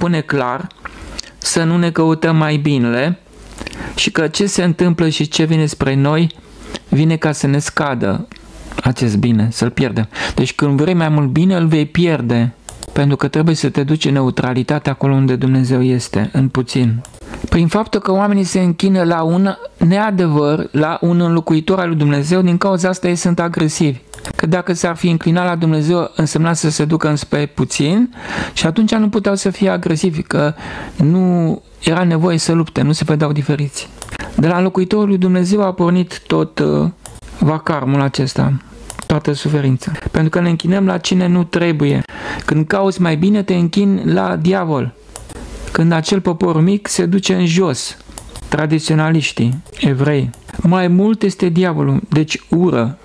spune clar să nu ne căutăm mai binele și că ce se întâmplă și ce vine spre noi vine ca să ne scadă acest bine, să-l pierdem. Deci când vrei mai mult bine, îl vei pierde, pentru că trebuie să te duci în neutralitate acolo unde Dumnezeu este, în puțin. Prin faptul că oamenii se închină la un neadevăr, la un înlocuitor al lui Dumnezeu, din cauza asta ei sunt agresivi. Că dacă s-ar fi înclinat la Dumnezeu, însemna să se ducă înspre puțin și atunci nu puteau să fie agresivi, că nu era nevoie să lupte, nu se vedeau diferiți. De la înlocuitorul lui Dumnezeu a pornit tot uh, vacarmul acesta, toată suferința. Pentru că ne închinăm la cine nu trebuie. Când cauți mai bine, te închini la diavol. Când acel popor mic se duce în jos, tradiționaliștii, evrei. Mai mult este diavolul, deci ură,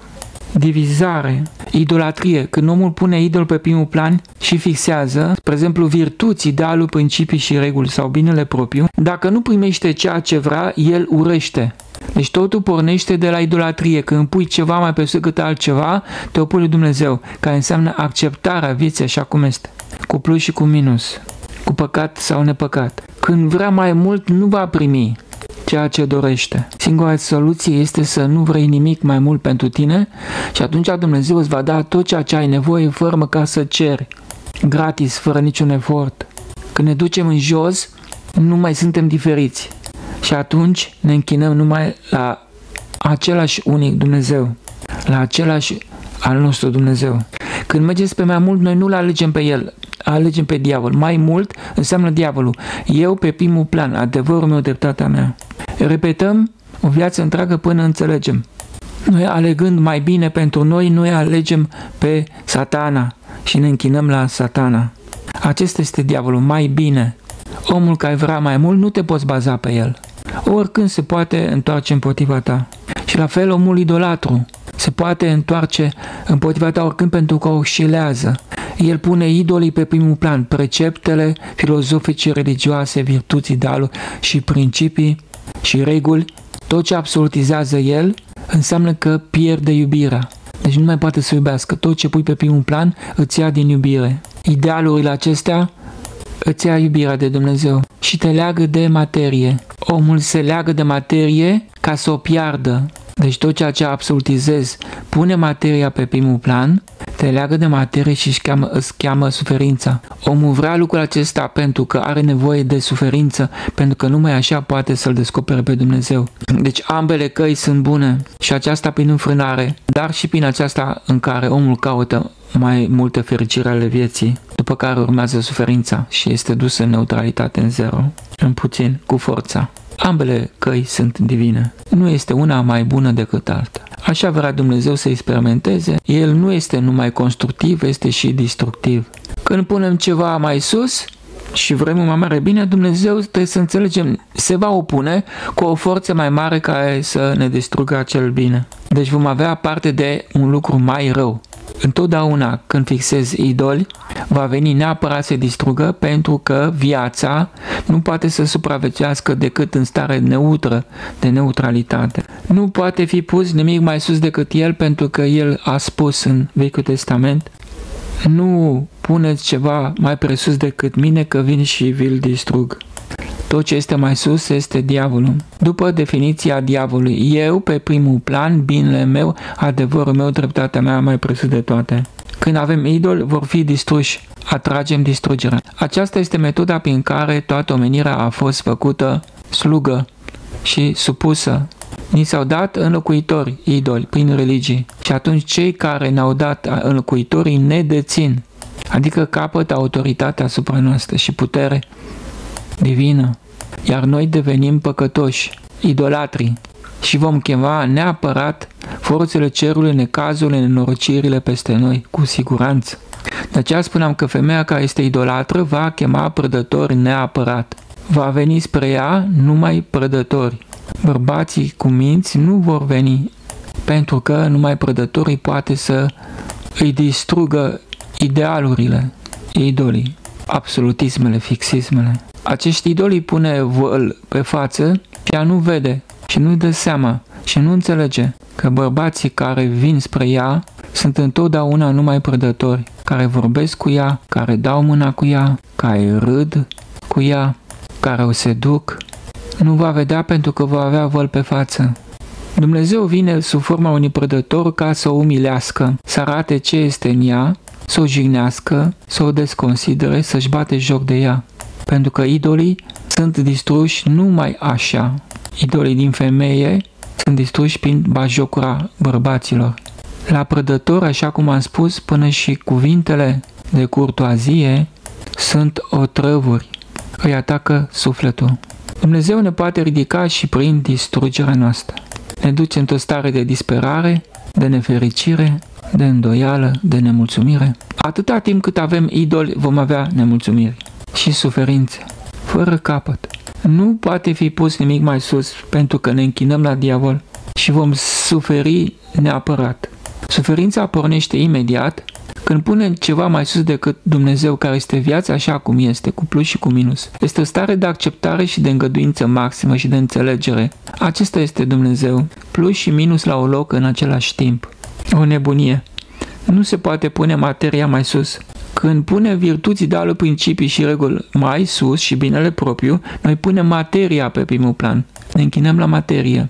divizare, idolatrie, când omul pune idol pe primul plan și fixează, spre exemplu, virtuți, idealul, principii și reguli sau binele propriu, dacă nu primește ceea ce vrea, el urăște. Deci totul pornește de la idolatrie. Când pui ceva mai pe cât altceva, te opui lui Dumnezeu, care înseamnă acceptarea vieții așa cum este, cu plus și cu minus, cu păcat sau nepăcat. Când vrea mai mult, nu va primi ceea ce dorește. Singura soluție este să nu vrei nimic mai mult pentru tine și atunci Dumnezeu îți va da tot ceea ce ai nevoie fără măcar să ceri, gratis, fără niciun efort. Când ne ducem în jos, nu mai suntem diferiți și atunci ne închinăm numai la același unic Dumnezeu, la același al nostru Dumnezeu. Când mergem pe mai mult, noi nu-L alegem pe El, alegem pe diavol. Mai mult înseamnă diavolul. Eu pe primul plan, adevărul meu, dreptatea mea. Repetăm o viață întreagă până înțelegem. Noi alegând mai bine pentru noi, noi alegem pe satana și ne închinăm la satana. Acesta este diavolul, mai bine. Omul care vrea mai mult, nu te poți baza pe el. Oricând se poate întoarce împotriva ta. Și la fel omul idolatru se poate întoarce împotriva ta oricând pentru că o șilează. El pune idolii pe primul plan, preceptele filozofice, religioase, virtuți, idealuri și principii și reguli, tot ce absolutizează el înseamnă că pierde iubirea. Deci nu mai poate să iubească. Tot ce pui pe primul plan îți ia din iubire. Idealurile acestea îți ia iubirea de Dumnezeu și te leagă de materie. Omul se leagă de materie ca să o piardă. Deci tot ceea ce absolutizezi pune materia pe primul plan, te leagă de materie și își cheamă, îți cheamă suferința. Omul vrea lucrul acesta pentru că are nevoie de suferință, pentru că numai așa poate să-L descopere pe Dumnezeu. Deci ambele căi sunt bune și aceasta prin înfrânare, dar și prin aceasta în care omul caută mai multe fericire ale vieții, după care urmează suferința și este dus în neutralitate în zero, în puțin, cu forța. Ambele căi sunt divine. Nu este una mai bună decât alta. Așa vrea Dumnezeu să experimenteze. El nu este numai constructiv, este și destructiv. Când punem ceva mai sus, și vrem un mai mare bine, Dumnezeu trebuie să înțelegem, se va opune cu o forță mai mare care să ne distrugă acel bine. Deci vom avea parte de un lucru mai rău. Întotdeauna când fixezi idoli, va veni neapărat să distrugă pentru că viața nu poate să supraviețuiască decât în stare neutră, de neutralitate. Nu poate fi pus nimic mai sus decât el pentru că el a spus în Vechiul Testament nu puneți ceva mai presus decât mine că vin și vi-l distrug. Tot ce este mai sus este diavolul. După definiția diavolului, eu pe primul plan, binele meu, adevărul meu, dreptatea mea mai presus de toate. Când avem idol, vor fi distruși. Atragem distrugerea. Aceasta este metoda prin care toată omenirea a fost făcută slugă și supusă. Ni s-au dat înlocuitori, idoli, prin religii. Și atunci cei care ne-au dat înlocuitorii ne dețin. Adică capătă autoritatea asupra noastră și putere divină, iar noi devenim păcătoși, idolatri și vom chema neapărat forțele cerului, necazurile, nenorocirile peste noi, cu siguranță. De aceea spuneam că femeia care este idolatră va chema prădători neapărat. Va veni spre ea numai prădători. Bărbații cu minți nu vor veni, pentru că numai prădătorii poate să îi distrugă idealurile, idolii, absolutismele, fixismele. Acești idoli îi pune văl pe față și ea nu vede și nu dă seama și nu înțelege că bărbații care vin spre ea sunt întotdeauna numai prădători, care vorbesc cu ea, care dau mâna cu ea, care râd, cu ea, care o seduc, nu va vedea pentru că va avea văl pe față. Dumnezeu vine sub forma unui prădător ca să o umilească, să arate ce este în ea, să o jignească, să o desconsidere, să-și bate joc de ea. Pentru că idolii sunt distruși numai așa. Idolii din femeie sunt distruși prin bajocura bărbaților. La prădător, așa cum am spus, până și cuvintele de curtoazie sunt otrăvuri. Îi atacă sufletul. Dumnezeu ne poate ridica și prin distrugerea noastră. Ne duce într-o stare de disperare, de nefericire, de îndoială, de nemulțumire. Atâta timp cât avem idoli, vom avea nemulțumiri și suferințe, fără capăt. Nu poate fi pus nimic mai sus pentru că ne închinăm la diavol și vom suferi neapărat. Suferința pornește imediat când punem ceva mai sus decât Dumnezeu care este viața așa cum este, cu plus și cu minus. Este o stare de acceptare și de îngăduință maximă și de înțelegere. Acesta este Dumnezeu, plus și minus la o loc în același timp. O nebunie. Nu se poate pune materia mai sus. Când punem virtuți, ideală, principii și reguli mai sus și binele propriu, noi punem materia pe primul plan. Ne închinăm la materie.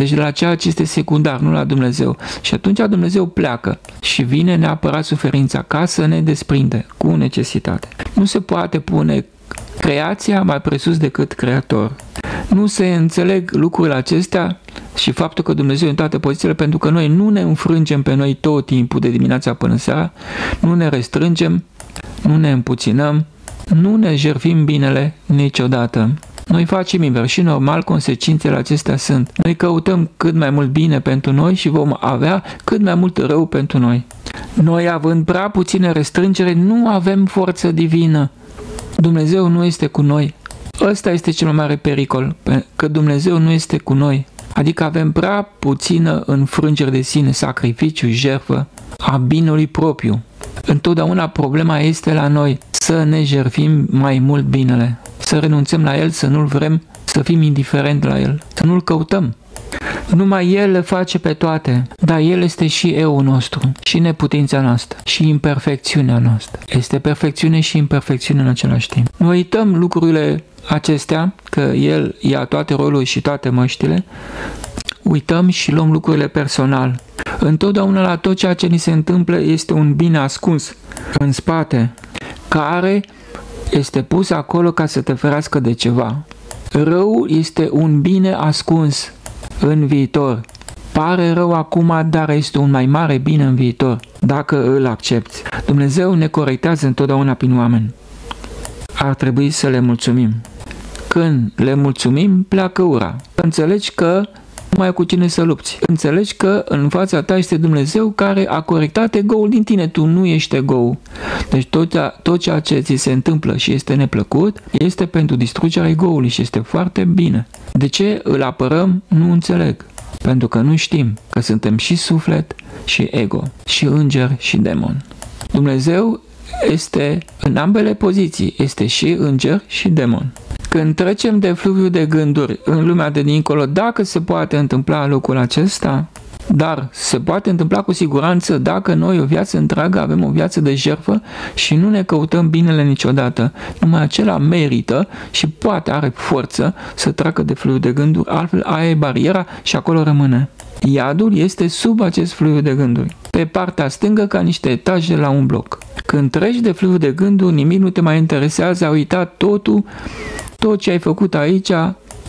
Deci la ceea ce este secundar, nu la Dumnezeu. Și atunci Dumnezeu pleacă și vine neapărat suferința ca să ne desprinde cu necesitate. Nu se poate pune creația mai presus decât creator. Nu se înțeleg lucrurile acestea și faptul că Dumnezeu în toate pozițiile, pentru că noi nu ne înfrângem pe noi tot timpul de dimineața până seara, nu ne restrângem, nu ne împuținăm, nu ne jerfim binele niciodată. Noi facem invers și normal consecințele acestea sunt. Noi căutăm cât mai mult bine pentru noi și vom avea cât mai mult rău pentru noi. Noi având prea puține restrângere nu avem forță divină. Dumnezeu nu este cu noi. Ăsta este cel mai mare pericol, că Dumnezeu nu este cu noi. Adică avem prea puțină înfrângere de sine, sacrificiu, jertfă a binului propriu. Întotdeauna problema este la noi, să ne jerfim mai mult binele să renunțăm la el, să nu-l vrem, să fim indiferent la el, să nu-l căutăm. Numai El le face pe toate, dar El este și eu nostru, și neputința noastră, și imperfecțiunea noastră. Este perfecțiune și imperfecțiune în același timp. Noi uităm lucrurile acestea, că El ia toate roluri și toate măștile, uităm și luăm lucrurile personal. Întotdeauna la tot ceea ce ni se întâmplă este un bine ascuns în spate, care este pus acolo ca să te ferească de ceva. Rău este un bine ascuns în viitor. Pare rău acum, dar este un mai mare bine în viitor, dacă îl accepti. Dumnezeu ne corectează întotdeauna prin oameni. Ar trebui să le mulțumim. Când le mulțumim, pleacă ura. Înțelegi că nu mai cu cine să lupți. Înțelegi că în fața ta este Dumnezeu care a corectat ego-ul din tine, tu nu ești ego Deci tot, tot ceea ce ți se întâmplă și este neplăcut este pentru distrugerea ego-ului și este foarte bine. De ce îl apărăm? Nu înțeleg. Pentru că nu știm că suntem și suflet și ego, și înger și demon. Dumnezeu este în ambele poziții, este și înger și demon. Când trecem de fluviu de gânduri în lumea de dincolo, dacă se poate întâmpla lucrul acesta, dar se poate întâmpla cu siguranță dacă noi o viață întreagă avem o viață de jertfă și nu ne căutăm binele niciodată. Numai acela merită și poate are forță să treacă de fluviu de gânduri, altfel aia e bariera și acolo rămâne. Iadul este sub acest fluviu de gânduri, pe partea stângă ca niște etaje la un bloc. Când treci de fluviu de gânduri, nimic nu te mai interesează, ai uitat totul tot ce ai făcut aici,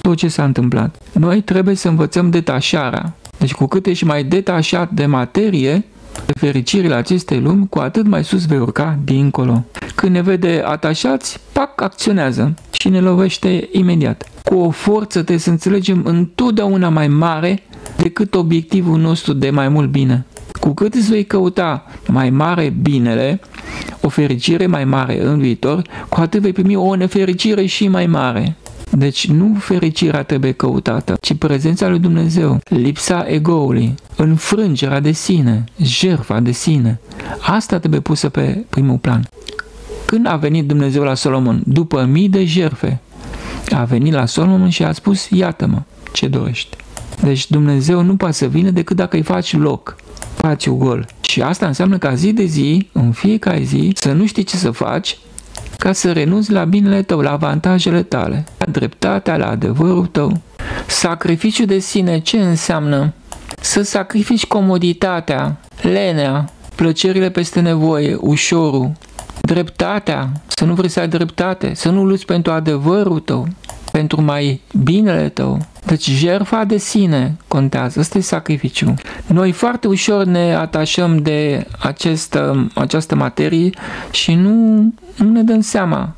tot ce s-a întâmplat. Noi trebuie să învățăm detașarea. Deci cu cât ești mai detașat de materie, de fericirile acestei lumi, cu atât mai sus vei urca dincolo. Când ne vede atașați, pac, acționează și ne lovește imediat. Cu o forță trebuie să înțelegem întotdeauna mai mare decât obiectivul nostru de mai mult bine. Cu cât îți vei căuta mai mare binele, o fericire mai mare în viitor, cu atât vei primi o nefericire și mai mare. Deci nu fericirea trebuie căutată, ci prezența lui Dumnezeu, lipsa egoului, înfrângerea de sine, jertfa de sine. Asta trebuie pusă pe primul plan. Când a venit Dumnezeu la Solomon? După mii de jerfe. A venit la Solomon și a spus, iată-mă, ce dorești. Deci Dumnezeu nu poate să vină decât dacă îi faci loc spațiu gol. Și asta înseamnă ca zi de zi, în fiecare zi, să nu știi ce să faci, ca să renunți la binele tău, la avantajele tale, la dreptatea, la adevărul tău. Sacrificiul de sine ce înseamnă? Să sacrifici comoditatea, lenea, plăcerile peste nevoie, ușorul, dreptatea, să nu vrei să ai dreptate, să nu luți pentru adevărul tău, pentru mai binele tău. Deci jertfa de sine contează, ăsta e sacrificiu. Noi foarte ușor ne atașăm de această, această materie și nu, nu ne dăm seama.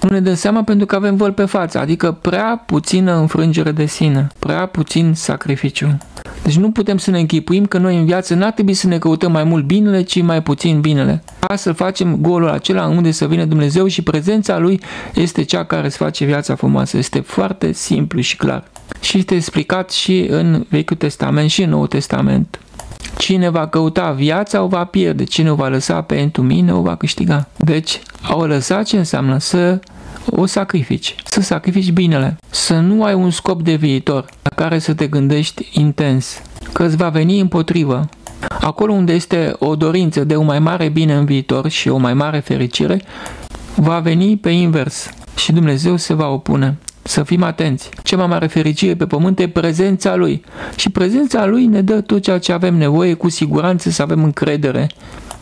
Nu ne dăm seama pentru că avem văl pe față, adică prea puțină înfrângere de sine, prea puțin sacrificiu. Deci nu putem să ne închipuim că noi în viață n-ar trebui să ne căutăm mai mult binele, ci mai puțin binele. Ca să facem golul acela unde să vină Dumnezeu și prezența Lui este cea care îți face viața frumoasă. Este foarte simplu și clar. Și este explicat și în Vechiul Testament și în Noul Testament. Cine va căuta viața o va pierde, cine o va lăsa pentru mine o va câștiga. Deci, a o lăsa ce înseamnă să o sacrifici, să sacrifici binele, să nu ai un scop de viitor la care să te gândești intens, că îți va veni împotrivă. Acolo unde este o dorință de un mai mare bine în viitor și o mai mare fericire, va veni pe invers și Dumnezeu se va opune. Să fim atenți. Cea mai mare fericire pe pământ e prezența Lui. Și prezența Lui ne dă tot ceea ce avem nevoie, cu siguranță să avem încredere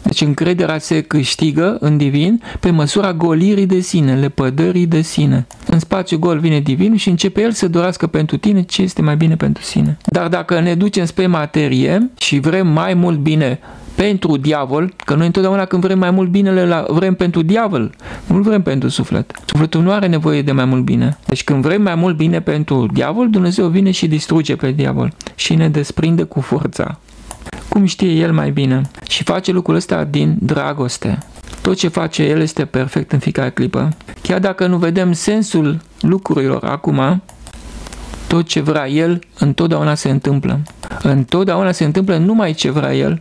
deci încrederea se câștigă în divin pe măsura golirii de sine, lepădării de sine. În spațiu gol vine divin și începe el să dorească pentru tine ce este mai bine pentru sine. Dar dacă ne ducem spre materie și vrem mai mult bine pentru diavol, că noi întotdeauna când vrem mai mult binele, la, vrem pentru diavol, nu vrem pentru suflet. Sufletul nu are nevoie de mai mult bine. Deci când vrem mai mult bine pentru diavol, Dumnezeu vine și distruge pe diavol și ne desprinde cu forța cum știe el mai bine și face lucrul ăsta din dragoste. Tot ce face el este perfect în fiecare clipă. Chiar dacă nu vedem sensul lucrurilor acum, tot ce vrea el întotdeauna se întâmplă. Întotdeauna se întâmplă numai ce vrea el.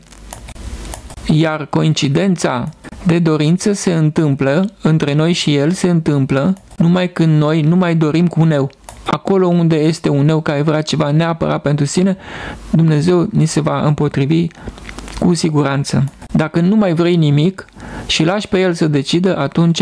Iar coincidența de dorință se întâmplă, între noi și el se întâmplă, numai când noi nu mai dorim cu eu acolo unde este un eu care vrea ceva neapărat pentru sine, Dumnezeu ni se va împotrivi cu siguranță. Dacă nu mai vrei nimic și lași pe el să decidă, atunci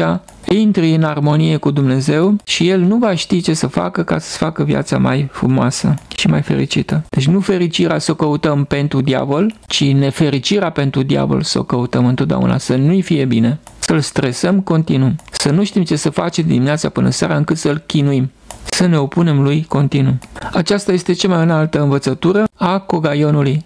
intri în armonie cu Dumnezeu și el nu va ști ce să facă ca să-ți facă viața mai frumoasă și mai fericită. Deci nu fericirea să o căutăm pentru diavol, ci nefericirea pentru diavol să o căutăm întotdeauna, să nu-i fie bine, să-l stresăm continuu, să nu știm ce să face dimineața până seara încât să-l chinuim să ne opunem lui continuu. Aceasta este cea mai înaltă învățătură a Cogaionului,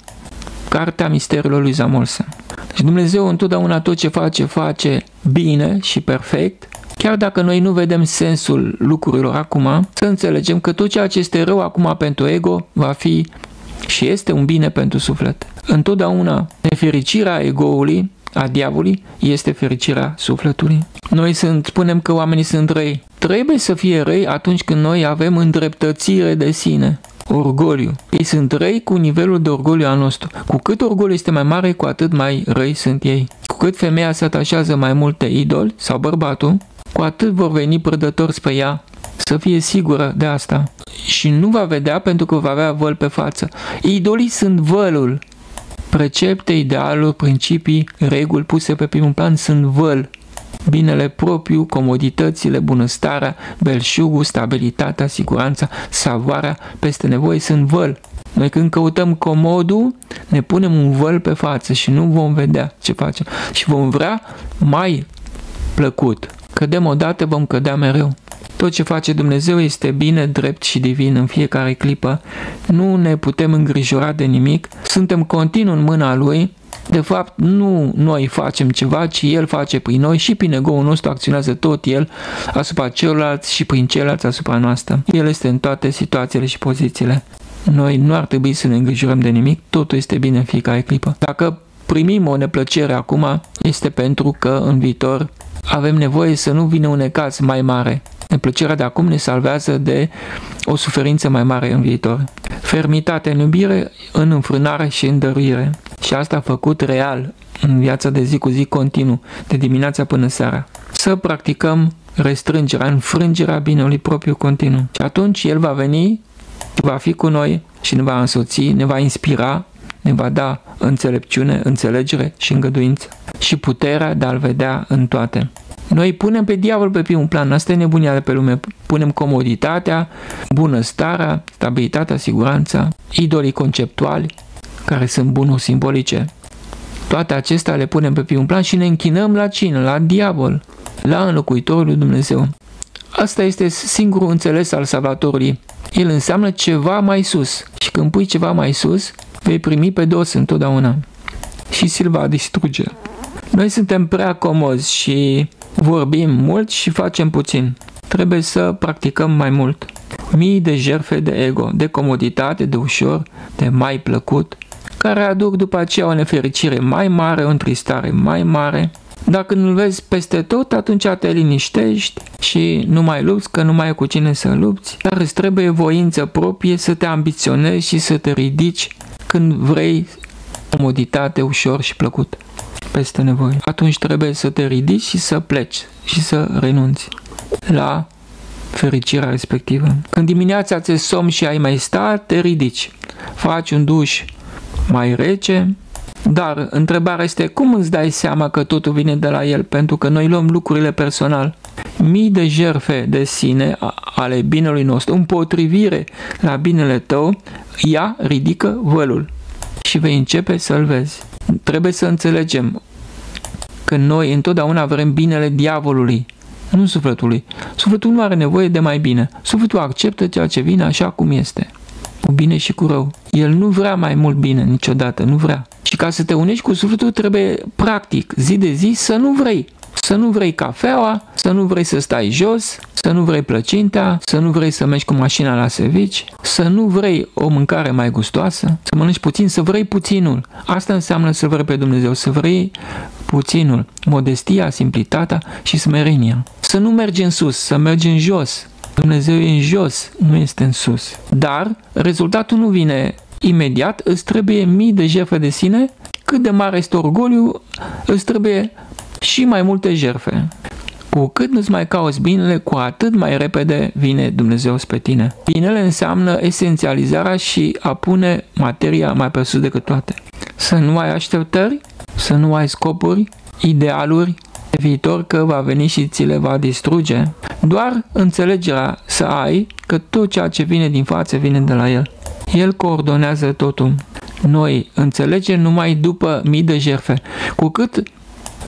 Cartea Misterului lui Zamolsa. Deci Dumnezeu întotdeauna tot ce face, face bine și perfect, chiar dacă noi nu vedem sensul lucrurilor acum, să înțelegem că tot ceea ce este rău acum pentru ego va fi și este un bine pentru suflet. Întotdeauna nefericirea egoului a diavolului este fericirea sufletului. Noi sunt, spunem că oamenii sunt răi. Trebuie să fie răi atunci când noi avem îndreptățire de sine. Orgoliu. Ei sunt răi cu nivelul de orgoliu al nostru. Cu cât orgoliu este mai mare, cu atât mai răi sunt ei. Cu cât femeia se atașează mai mult de idol sau bărbatul, cu atât vor veni prădători spre ea să fie sigură de asta. Și nu va vedea pentru că va avea văl pe față. Idolii sunt vălul Precepte, idealuri, principii, reguli puse pe primul plan sunt văl. Binele propriu, comoditățile, bunăstarea, belșugul, stabilitatea, siguranța, savoarea peste nevoie sunt văl. Noi când căutăm comodul, ne punem un văl pe față și nu vom vedea ce facem. Și vom vrea mai plăcut. Cădem odată, vom cădea mereu. Tot ce face Dumnezeu este bine, drept și divin în fiecare clipă. Nu ne putem îngrijora de nimic, suntem continuu în mâna Lui. De fapt, nu noi facem ceva, ci El face prin noi și prin ego nostru acționează tot El asupra celorlalți și prin ceilalți asupra noastră. El este în toate situațiile și pozițiile. Noi nu ar trebui să ne îngrijorăm de nimic, totul este bine în fiecare clipă. Dacă primim o neplăcere acum, este pentru că în viitor avem nevoie să nu vină un ecaz mai mare. Neplăcerea de acum ne salvează de o suferință mai mare în viitor. Fermitate în iubire, în înfrânare și în dăruire. Și asta a făcut real în viața de zi cu zi continuu, de dimineața până seara. Să practicăm restrângerea, înfrângerea binelui propriu continuu. Și atunci El va veni, va fi cu noi și ne va însoți, ne va inspira, ne va da înțelepciune, înțelegere și îngăduință și puterea de a-L vedea în toate. Noi punem pe diavol pe primul plan, asta e nebunia de pe lume. Punem comoditatea, bunăstarea, stabilitatea, siguranța, idolii conceptuali, care sunt bunuri simbolice. Toate acestea le punem pe primul plan și ne închinăm la cine? La diavol, la înlocuitorul lui Dumnezeu. Asta este singurul înțeles al Salvatorului. El înseamnă ceva mai sus. Și când pui ceva mai sus, vei primi pe dos întotdeauna. Și sil va distruge. Noi suntem prea comozi și vorbim mult și facem puțin. Trebuie să practicăm mai mult. Mii de jerfe de ego, de comoditate, de ușor, de mai plăcut, care aduc după aceea o nefericire mai mare, o întristare mai mare. Dacă nu-l vezi peste tot, atunci te liniștești și nu mai lupți, că nu mai e cu cine să lupți, dar îți trebuie voință proprie să te ambiționezi și să te ridici când vrei comoditate ușor și plăcut peste nevoie. Atunci trebuie să te ridici și să pleci și să renunți la fericirea respectivă. Când dimineața ți somn și ai mai sta, te ridici. Faci un duș mai rece, dar întrebarea este cum îți dai seama că totul vine de la el, pentru că noi luăm lucrurile personal. Mii de jerfe de sine ale binelui nostru, împotrivire la binele tău, ea ridică vălul și vei începe să-l vezi. Trebuie să înțelegem că noi întotdeauna vrem binele diavolului, nu sufletului. Sufletul nu are nevoie de mai bine. Sufletul acceptă ceea ce vine așa cum este, cu bine și cu rău. El nu vrea mai mult bine niciodată, nu vrea. Și ca să te unești cu sufletul trebuie practic, zi de zi, să nu vrei. Să nu vrei cafeaua, să nu vrei să stai jos, să nu vrei plăcinta, să nu vrei să mergi cu mașina la servici, să nu vrei o mâncare mai gustoasă, să mănânci puțin, să vrei puținul. Asta înseamnă să vrei pe Dumnezeu, să vrei puținul, modestia, simplitatea și smerenia. Să nu mergi în sus, să mergi în jos. Dumnezeu e în jos, nu este în sus. Dar rezultatul nu vine imediat, îți trebuie mii de jertfe de sine, cât de mare este orgoliu, îți trebuie și mai multe jerfe. Cu cât nu-ți mai cauți binele, cu atât mai repede vine Dumnezeu spre tine. Binele înseamnă esențializarea și a pune materia mai pe sus decât toate. Să nu ai așteptări, să nu ai scopuri, idealuri, de viitor că va veni și ți le va distruge. Doar înțelegerea să ai că tot ceea ce vine din față vine de la El. El coordonează totul. Noi înțelegem numai după mii de jerfe. Cu cât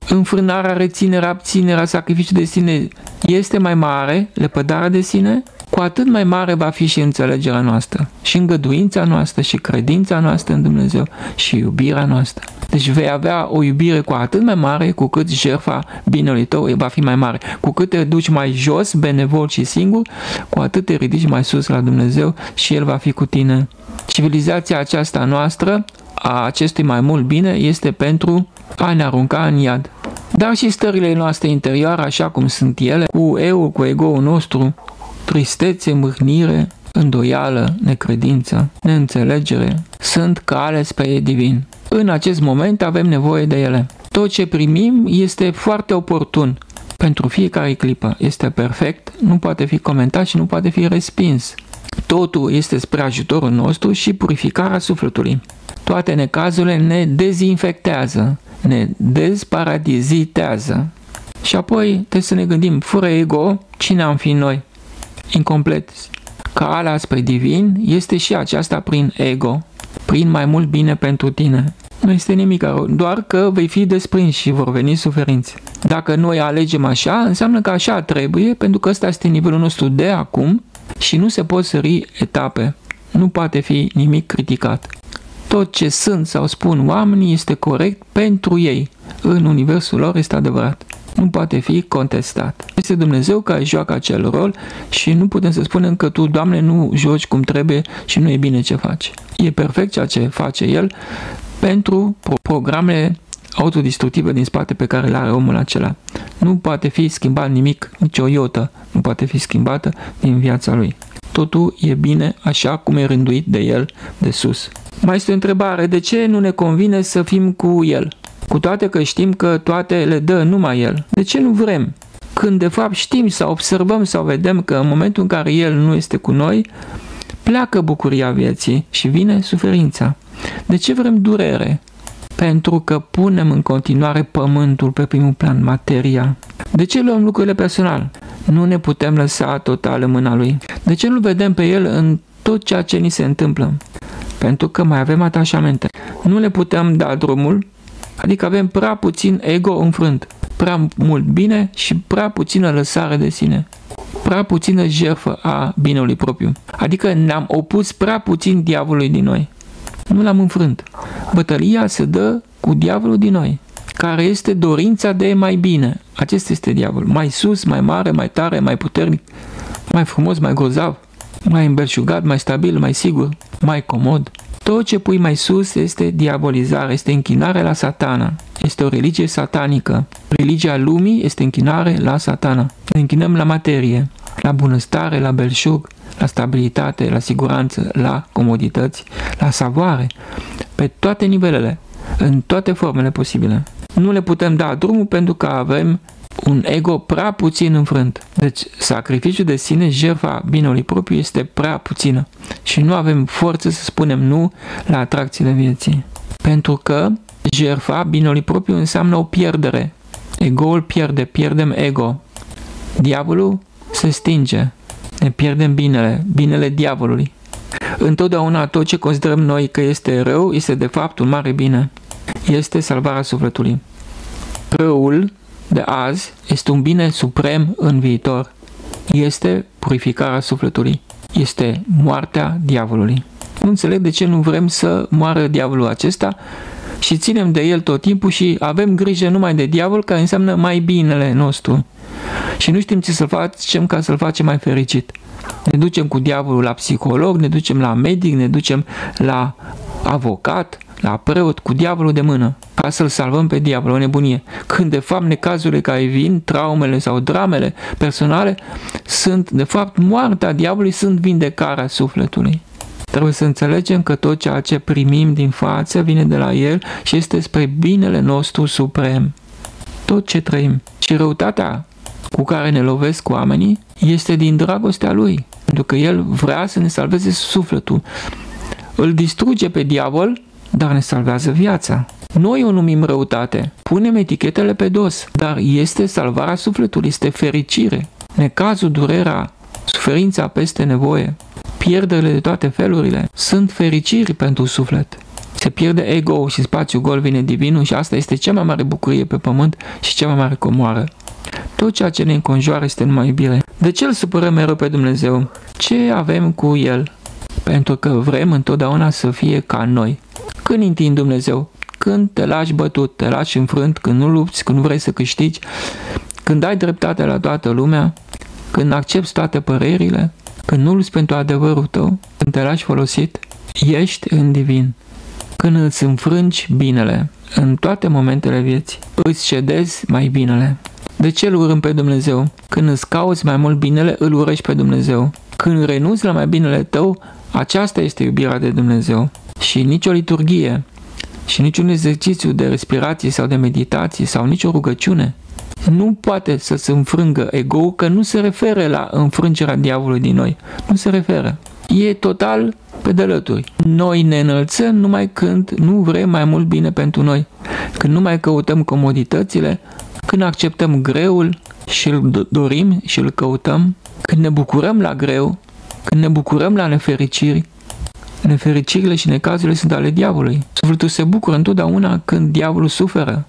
înfrânarea, reținerea, abținerea, sacrificiul de sine este mai mare, lepădarea de sine, cu atât mai mare va fi și înțelegerea noastră, și îngăduința noastră, și credința noastră în Dumnezeu, și iubirea noastră. Deci vei avea o iubire cu atât mai mare cu cât jertfa binelui tău va fi mai mare. Cu cât te duci mai jos, benevol și singur, cu atât te ridici mai sus la Dumnezeu și El va fi cu tine. Civilizația aceasta noastră, a acestui mai mult bine, este pentru a ne arunca în iad. Dar și stările noastre interioare, așa cum sunt ele, cu eu, cu ego-ul nostru, tristețe, mâhnire, îndoială, necredință, neînțelegere, sunt cale spre divin. În acest moment avem nevoie de ele. Tot ce primim este foarte oportun pentru fiecare clipă. Este perfect, nu poate fi comentat și nu poate fi respins. Totul este spre ajutorul nostru și purificarea sufletului. Toate necazurile ne dezinfectează, ne dezparadizitează. Și apoi trebuie să ne gândim, fără ego, cine am fi noi? Incomplet. Calea spre divin este și aceasta prin ego, prin mai mult bine pentru tine. Nu este nimic rău, doar că vei fi desprins și vor veni suferințe. Dacă noi alegem așa, înseamnă că așa trebuie, pentru că ăsta este nivelul nostru de acum și nu se pot sări etape. Nu poate fi nimic criticat. Tot ce sunt sau spun oamenii este corect pentru ei. În universul lor este adevărat. Nu poate fi contestat. Este Dumnezeu care joacă acel rol și nu putem să spunem că tu, Doamne, nu joci cum trebuie și nu e bine ce faci. E perfect ceea ce face El pentru programele autodistructive din spate pe care le are omul acela. Nu poate fi schimbat nimic, nici o iotă nu poate fi schimbată din viața lui. Totul e bine așa cum e rânduit de el de sus. Mai este o întrebare, de ce nu ne convine să fim cu el? Cu toate că știm că toate le dă numai el. De ce nu vrem? Când de fapt știm sau observăm sau vedem că în momentul în care el nu este cu noi, pleacă bucuria vieții și vine suferința. De ce vrem durere? Pentru că punem în continuare pământul pe primul plan, materia. De ce luăm lucrurile personal? Nu ne putem lăsa total în mâna lui. De ce nu vedem pe el în tot ceea ce ni se întâmplă? Pentru că mai avem atașamente. Nu le putem da drumul, adică avem prea puțin ego înfrânt, prea mult bine și prea puțină lăsare de sine prea puțină jertfă a binului propriu. Adică ne-am opus prea puțin diavolului din noi. Nu l-am înfrânt. Bătălia se dă cu diavolul din noi, care este dorința de mai bine. Acesta este diavolul. Mai sus, mai mare, mai tare, mai puternic, mai frumos, mai grozav, mai îmbelșugat, mai stabil, mai sigur, mai comod. Tot ce pui mai sus este diabolizare, este închinare la satana. Este o religie satanică. Religia lumii este închinare la satana. Ne închinăm la materie, la bunăstare, la belșug, la stabilitate, la siguranță, la comodități, la savoare, pe toate nivelele, în toate formele posibile. Nu le putem da drumul pentru că avem un ego prea puțin înfrânt. Deci sacrificiul de sine, jertfa binului propriu este prea puțină și nu avem forță să spunem nu la atracțiile vieții. Pentru că jertfa binului propriu înseamnă o pierdere. Ego-ul pierde, pierdem ego. Diavolul se stinge, ne pierdem binele, binele diavolului. Întotdeauna tot ce considerăm noi că este rău este de fapt un mare bine. Este salvarea sufletului. Răul de azi este un bine suprem în viitor. Este purificarea sufletului. Este moartea diavolului. Nu înțeleg de ce nu vrem să moară diavolul acesta și ținem de el tot timpul și avem grijă numai de diavol, care înseamnă mai binele nostru. Și nu știm ce să facem ca să-l facem mai fericit. Ne ducem cu diavolul la psiholog, ne ducem la medic, ne ducem la avocat, la preot, cu diavolul de mână, ca să-l salvăm pe diavol, o nebunie. Când de fapt necazurile care vin, traumele sau dramele personale, sunt de fapt moartea diavolului, sunt vindecarea sufletului. Trebuie să înțelegem că tot ceea ce primim din față vine de la El și este spre binele nostru suprem. Tot ce trăim și răutatea cu care ne lovesc oamenii este din dragostea Lui, pentru că El vrea să ne salveze sufletul. Îl distruge pe diavol, dar ne salvează viața. Noi o numim răutate, punem etichetele pe dos, dar este salvarea sufletului, este fericire. Necazul, durerea, suferința peste nevoie, pierderile de toate felurile, sunt fericiri pentru suflet. Se pierde ego și spațiul gol vine divinul și asta este cea mai mare bucurie pe pământ și cea mai mare comoară. Tot ceea ce ne înconjoară este numai iubire. De ce îl supărăm mereu pe Dumnezeu? Ce avem cu El? Pentru că vrem întotdeauna să fie ca noi. Când inti în Dumnezeu? Când te lași bătut, te lași înfrânt, când nu lupți, când nu vrei să câștigi, când ai dreptate la toată lumea, când accepti toate părerile, când nu lupți pentru adevărul tău, când te lași folosit, ești în divin. Când îți înfrângi binele, în toate momentele vieții, îți cedezi mai binele. De ce îl urâm pe Dumnezeu? Când îți cauți mai mult binele, îl urăști pe Dumnezeu. Când renunți la mai binele tău, aceasta este iubirea de Dumnezeu. Și nicio liturghie, și niciun exercițiu de respirație sau de meditație sau nicio rugăciune nu poate să se înfrângă ego că nu se referă la înfrângerea diavolului din noi. Nu se referă. E total pe dălături. Noi ne înălțăm numai când nu vrem mai mult bine pentru noi. Când nu mai căutăm comoditățile, când acceptăm greul și îl dorim și îl căutăm, când ne bucurăm la greu, când ne bucurăm la nefericiri, nefericirile și necazurile sunt ale diavolului. Sufletul se bucură întotdeauna când diavolul suferă.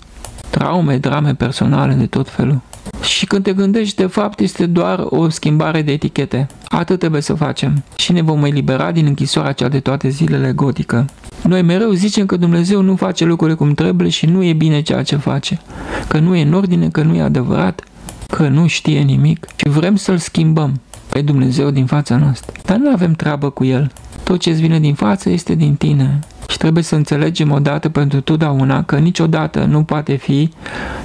Traume, drame personale de tot felul. Și când te gândești, de fapt, este doar o schimbare de etichete. Atât trebuie să facem. Și ne vom elibera din închisoarea cea de toate zilele gotică. Noi mereu zicem că Dumnezeu nu face lucrurile cum trebuie și nu e bine ceea ce face. Că nu e în ordine, că nu e adevărat, că nu știe nimic și vrem să-L schimbăm pe Dumnezeu din fața noastră. Dar nu avem treabă cu El. Tot ce îți vine din față este din tine. Și trebuie să înțelegem odată pentru totdeauna că niciodată nu poate fi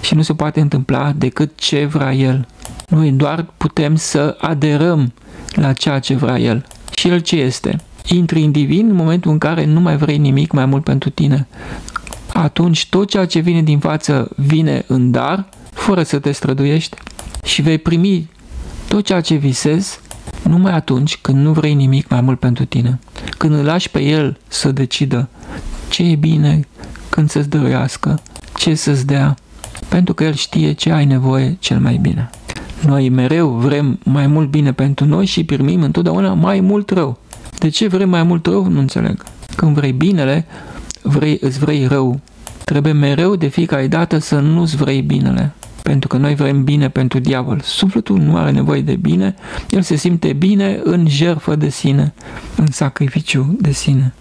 și nu se poate întâmpla decât ce vrea El. Noi doar putem să aderăm la ceea ce vrea El. Și El ce este? Intri în divin în momentul în care nu mai vrei nimic mai mult pentru tine. Atunci tot ceea ce vine din față vine în dar, fără să te străduiești și vei primi tot ceea ce visezi numai atunci când nu vrei nimic mai mult pentru tine. Când îl lași pe el să decidă ce e bine când să-ți dăruiască, ce să-ți dea, pentru că el știe ce ai nevoie cel mai bine. Noi mereu vrem mai mult bine pentru noi și primim întotdeauna mai mult rău. De ce vrem mai mult rău? Nu înțeleg. Când vrei binele, vrei, îți vrei rău. Trebuie mereu de fiecare dată să nu-ți vrei binele. Pentru că noi vrem bine pentru diavol. Sufletul nu are nevoie de bine, el se simte bine în jertfă de sine, în sacrificiu de sine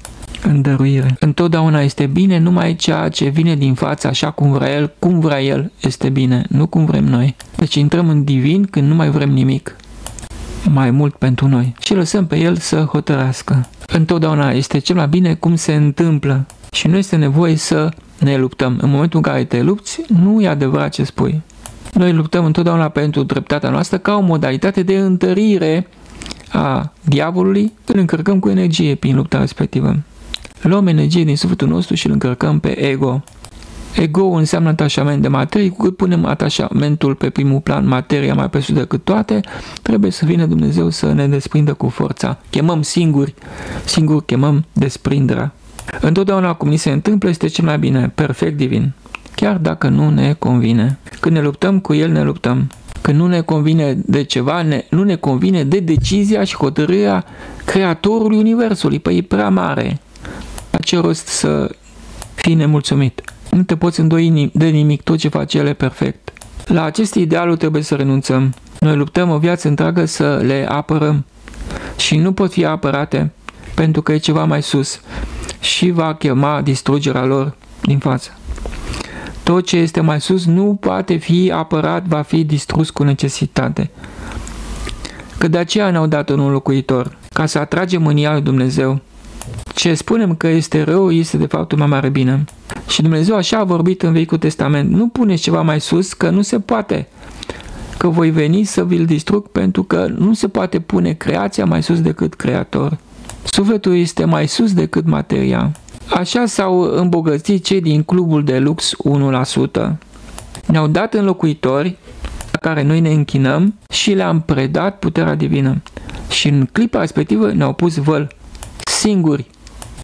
în dăruire. Întotdeauna este bine numai ceea ce vine din față așa cum vrea El, cum vrea El este bine, nu cum vrem noi. Deci intrăm în divin când nu mai vrem nimic mai mult pentru noi și lăsăm pe El să hotărească. Întotdeauna este cel mai bine cum se întâmplă și nu este nevoie să ne luptăm. În momentul în care te lupți, nu e adevărat ce spui. Noi luptăm întotdeauna pentru dreptatea noastră ca o modalitate de întărire a diavolului, îl încărcăm cu energie prin lupta respectivă. Luăm energie din sufletul nostru și îl încărcăm pe ego. Ego înseamnă atașament de materie, cu cât punem atașamentul pe primul plan, materia mai presus decât toate, trebuie să vină Dumnezeu să ne desprindă cu forța. Chemăm singuri, singur chemăm desprinderea. Întotdeauna cum ni se întâmplă este cel mai bine, perfect divin, chiar dacă nu ne convine. Când ne luptăm cu El, ne luptăm. Când nu ne convine de ceva, ne, nu ne convine de decizia și hotărârea Creatorului Universului, păi e prea mare ce rost să fii nemulțumit? Nu te poți îndoi de nimic, tot ce face el e perfect. La aceste idealuri trebuie să renunțăm. Noi luptăm o viață întreagă să le apărăm și nu pot fi apărate pentru că e ceva mai sus și va chema distrugerea lor din față. Tot ce este mai sus nu poate fi apărat, va fi distrus cu necesitate. Că de aceea ne-au dat un locuitor, ca să atragem mânia lui Dumnezeu ce spunem că este rău este de fapt un mai mare bine. Și Dumnezeu așa a vorbit în Vechiul Testament. Nu puneți ceva mai sus, că nu se poate. Că voi veni să vi-l distrug pentru că nu se poate pune creația mai sus decât creator. Sufletul este mai sus decât materia. Așa s-au îmbogățit cei din clubul de lux 1%. Ne-au dat înlocuitori la care noi ne închinăm și le-am predat puterea divină. Și în clipa respectivă ne-au pus văl singuri.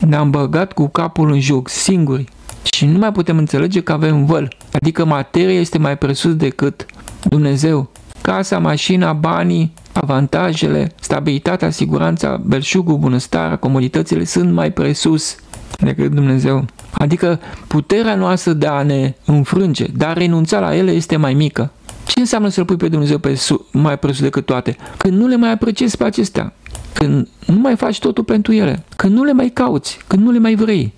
Ne-am băgat cu capul în joc, singuri. Și nu mai putem înțelege că avem văl. Adică materia este mai presus decât Dumnezeu. Casa, mașina, banii, avantajele, stabilitatea, siguranța, belșugul, bunăstarea, comoditățile sunt mai presus decât Dumnezeu. Adică puterea noastră de a ne înfrânge, de a renunța la ele este mai mică. Ce înseamnă să-L pui pe Dumnezeu pe mai presus decât toate? Când nu le mai apreciezi pe acestea când nu mai faci totul pentru ele, când nu le mai cauți, când nu le mai vrei,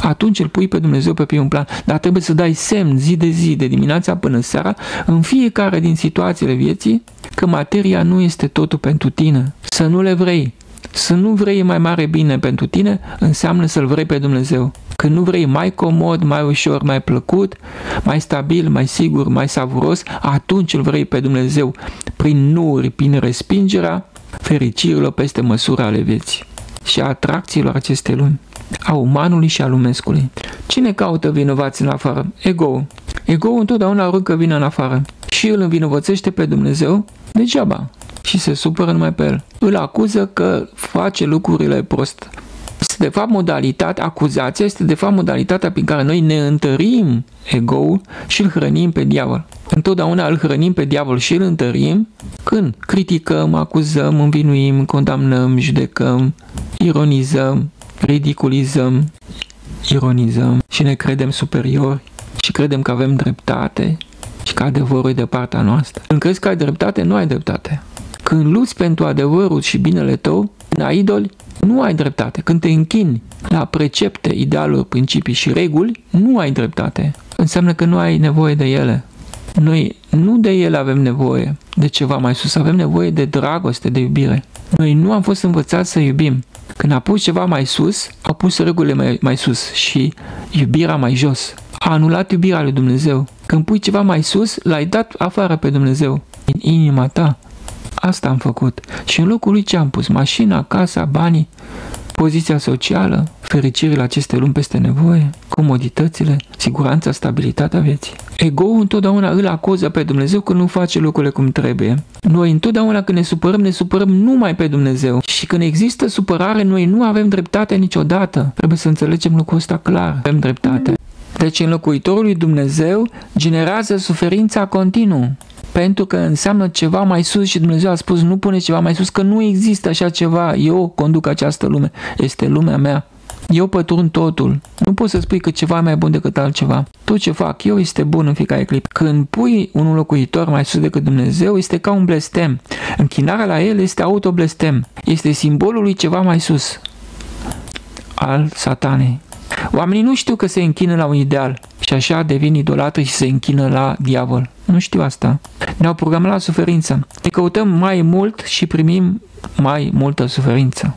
atunci îl pui pe Dumnezeu pe primul plan. Dar trebuie să dai semn zi de zi, de dimineața până seara, în fiecare din situațiile vieții, că materia nu este totul pentru tine. Să nu le vrei. Să nu vrei mai mare bine pentru tine, înseamnă să-L vrei pe Dumnezeu. Când nu vrei mai comod, mai ușor, mai plăcut, mai stabil, mai sigur, mai savuros, atunci îl vrei pe Dumnezeu prin nuri, prin respingerea fericirilor peste măsura ale vieții și a atracțiilor acestei lumi, a umanului și a lumescului. Cine caută vinovați în afară? Ego. Ego întotdeauna aruncă vina în afară și îl învinovățește pe Dumnezeu degeaba și se supără numai pe el. Îl acuză că face lucrurile prost. Este de fapt modalitatea, acuzația este de fapt modalitatea prin care noi ne întărim ego și îl hrănim pe diavol. Întotdeauna îl hrănim pe diavol și îl întărim când criticăm, acuzăm, învinuim, condamnăm, judecăm, ironizăm, ridiculizăm, ironizăm și ne credem superiori și credem că avem dreptate și că adevărul e de partea noastră. Când crezi că ai dreptate, nu ai dreptate. Când luți pentru adevărul și binele tău, în idoli, nu ai dreptate. Când te închini la precepte, idealuri, principii și reguli, nu ai dreptate. Înseamnă că nu ai nevoie de ele. Noi nu de ele avem nevoie, de ceva mai sus, avem nevoie de dragoste, de iubire. Noi nu am fost învățați să iubim. Când a pus ceva mai sus, a pus regulile mai, mai sus și iubirea mai jos. A anulat iubirea lui Dumnezeu. Când pui ceva mai sus, l-ai dat afară pe Dumnezeu, din inima ta. Asta am făcut. Și în locul lui ce am pus? Mașina, casa, banii, poziția socială, fericirile acestei lumi peste nevoie, comoditățile, siguranța, stabilitatea vieții. Ego întotdeauna îl acuză pe Dumnezeu când nu face lucrurile cum trebuie. Noi întotdeauna când ne supărăm, ne supărăm numai pe Dumnezeu. Și când există supărare, noi nu avem dreptate niciodată. Trebuie să înțelegem lucrul ăsta clar. Avem dreptate. Deci înlocuitorul lui Dumnezeu generează suferința continuă pentru că înseamnă ceva mai sus și Dumnezeu a spus nu pune ceva mai sus, că nu există așa ceva, eu conduc această lume, este lumea mea. Eu păturn totul. Nu poți să spui că ceva e mai bun decât altceva. Tot ce fac eu este bun în fiecare clip. Când pui un locuitor mai sus decât Dumnezeu, este ca un blestem. Închinarea la el este autoblestem. Este simbolul lui ceva mai sus al satanei. Oamenii nu știu că se închină la un ideal și așa devin idolatri și se închină la diavol. Nu știu asta. Ne-au programat la suferință. Ne căutăm mai mult și primim mai multă suferință.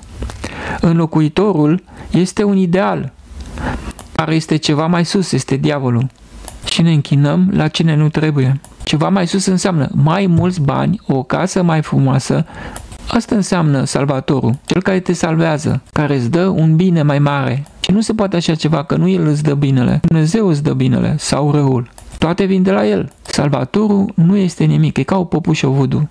Înlocuitorul este un ideal, care este ceva mai sus, este diavolul. Și ne închinăm la cine nu trebuie. Ceva mai sus înseamnă mai mulți bani, o casă mai frumoasă, Asta înseamnă salvatorul, cel care te salvează, care îți dă un bine mai mare. Și nu se poate așa ceva, că nu El îți dă binele, Dumnezeu îți dă binele sau răul. Toate vin de la El. Salvatorul nu este nimic, e ca o popușă vudu.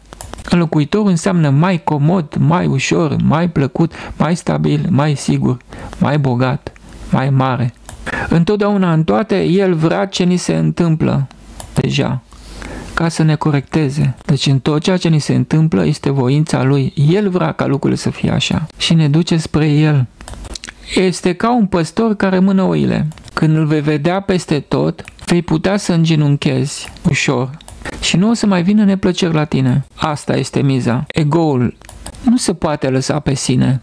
Înlocuitor înseamnă mai comod, mai ușor, mai plăcut, mai stabil, mai sigur, mai bogat, mai mare. Întotdeauna în toate, El vrea ce ni se întâmplă deja ca să ne corecteze. Deci în tot ceea ce ni se întâmplă este voința Lui. El vrea ca lucrurile să fie așa și ne duce spre El. Este ca un păstor care mână oile. Când îl vei vedea peste tot, vei putea să îngenunchezi ușor și nu o să mai vină neplăceri la tine. Asta este miza. Egoul nu se poate lăsa pe sine.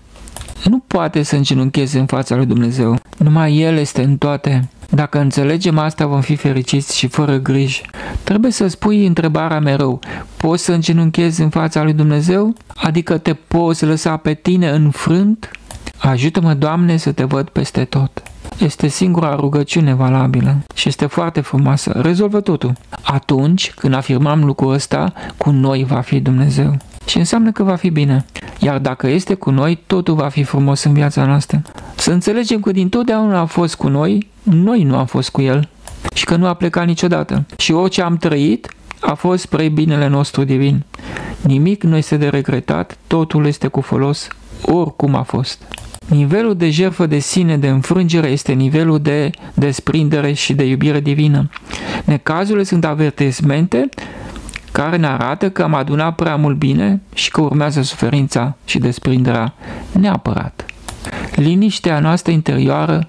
Nu poate să îngenuncheze în fața lui Dumnezeu. Numai El este în toate. Dacă înțelegem asta, vom fi fericiți și fără griji. Trebuie să spui întrebarea mereu, poți să îngenunchezi în fața lui Dumnezeu? Adică te poți lăsa pe tine înfrânt? Ajută-mă, Doamne, să te văd peste tot. Este singura rugăciune valabilă și este foarte frumoasă. Rezolvă totul. Atunci când afirmam lucrul ăsta, cu noi va fi Dumnezeu. Și înseamnă că va fi bine. Iar dacă este cu noi, totul va fi frumos în viața noastră. Să înțelegem că din totdeauna a fost cu noi, noi nu am fost cu El și că nu a plecat niciodată. Și orice am trăit a fost spre binele nostru divin. Nimic nu este de regretat, totul este cu folos, oricum a fost. Nivelul de jertfă de sine, de înfrângere, este nivelul de desprindere și de iubire divină. Necazurile sunt avertismente care ne arată că am adunat prea mult bine și că urmează suferința și desprinderea neapărat. Liniștea noastră interioară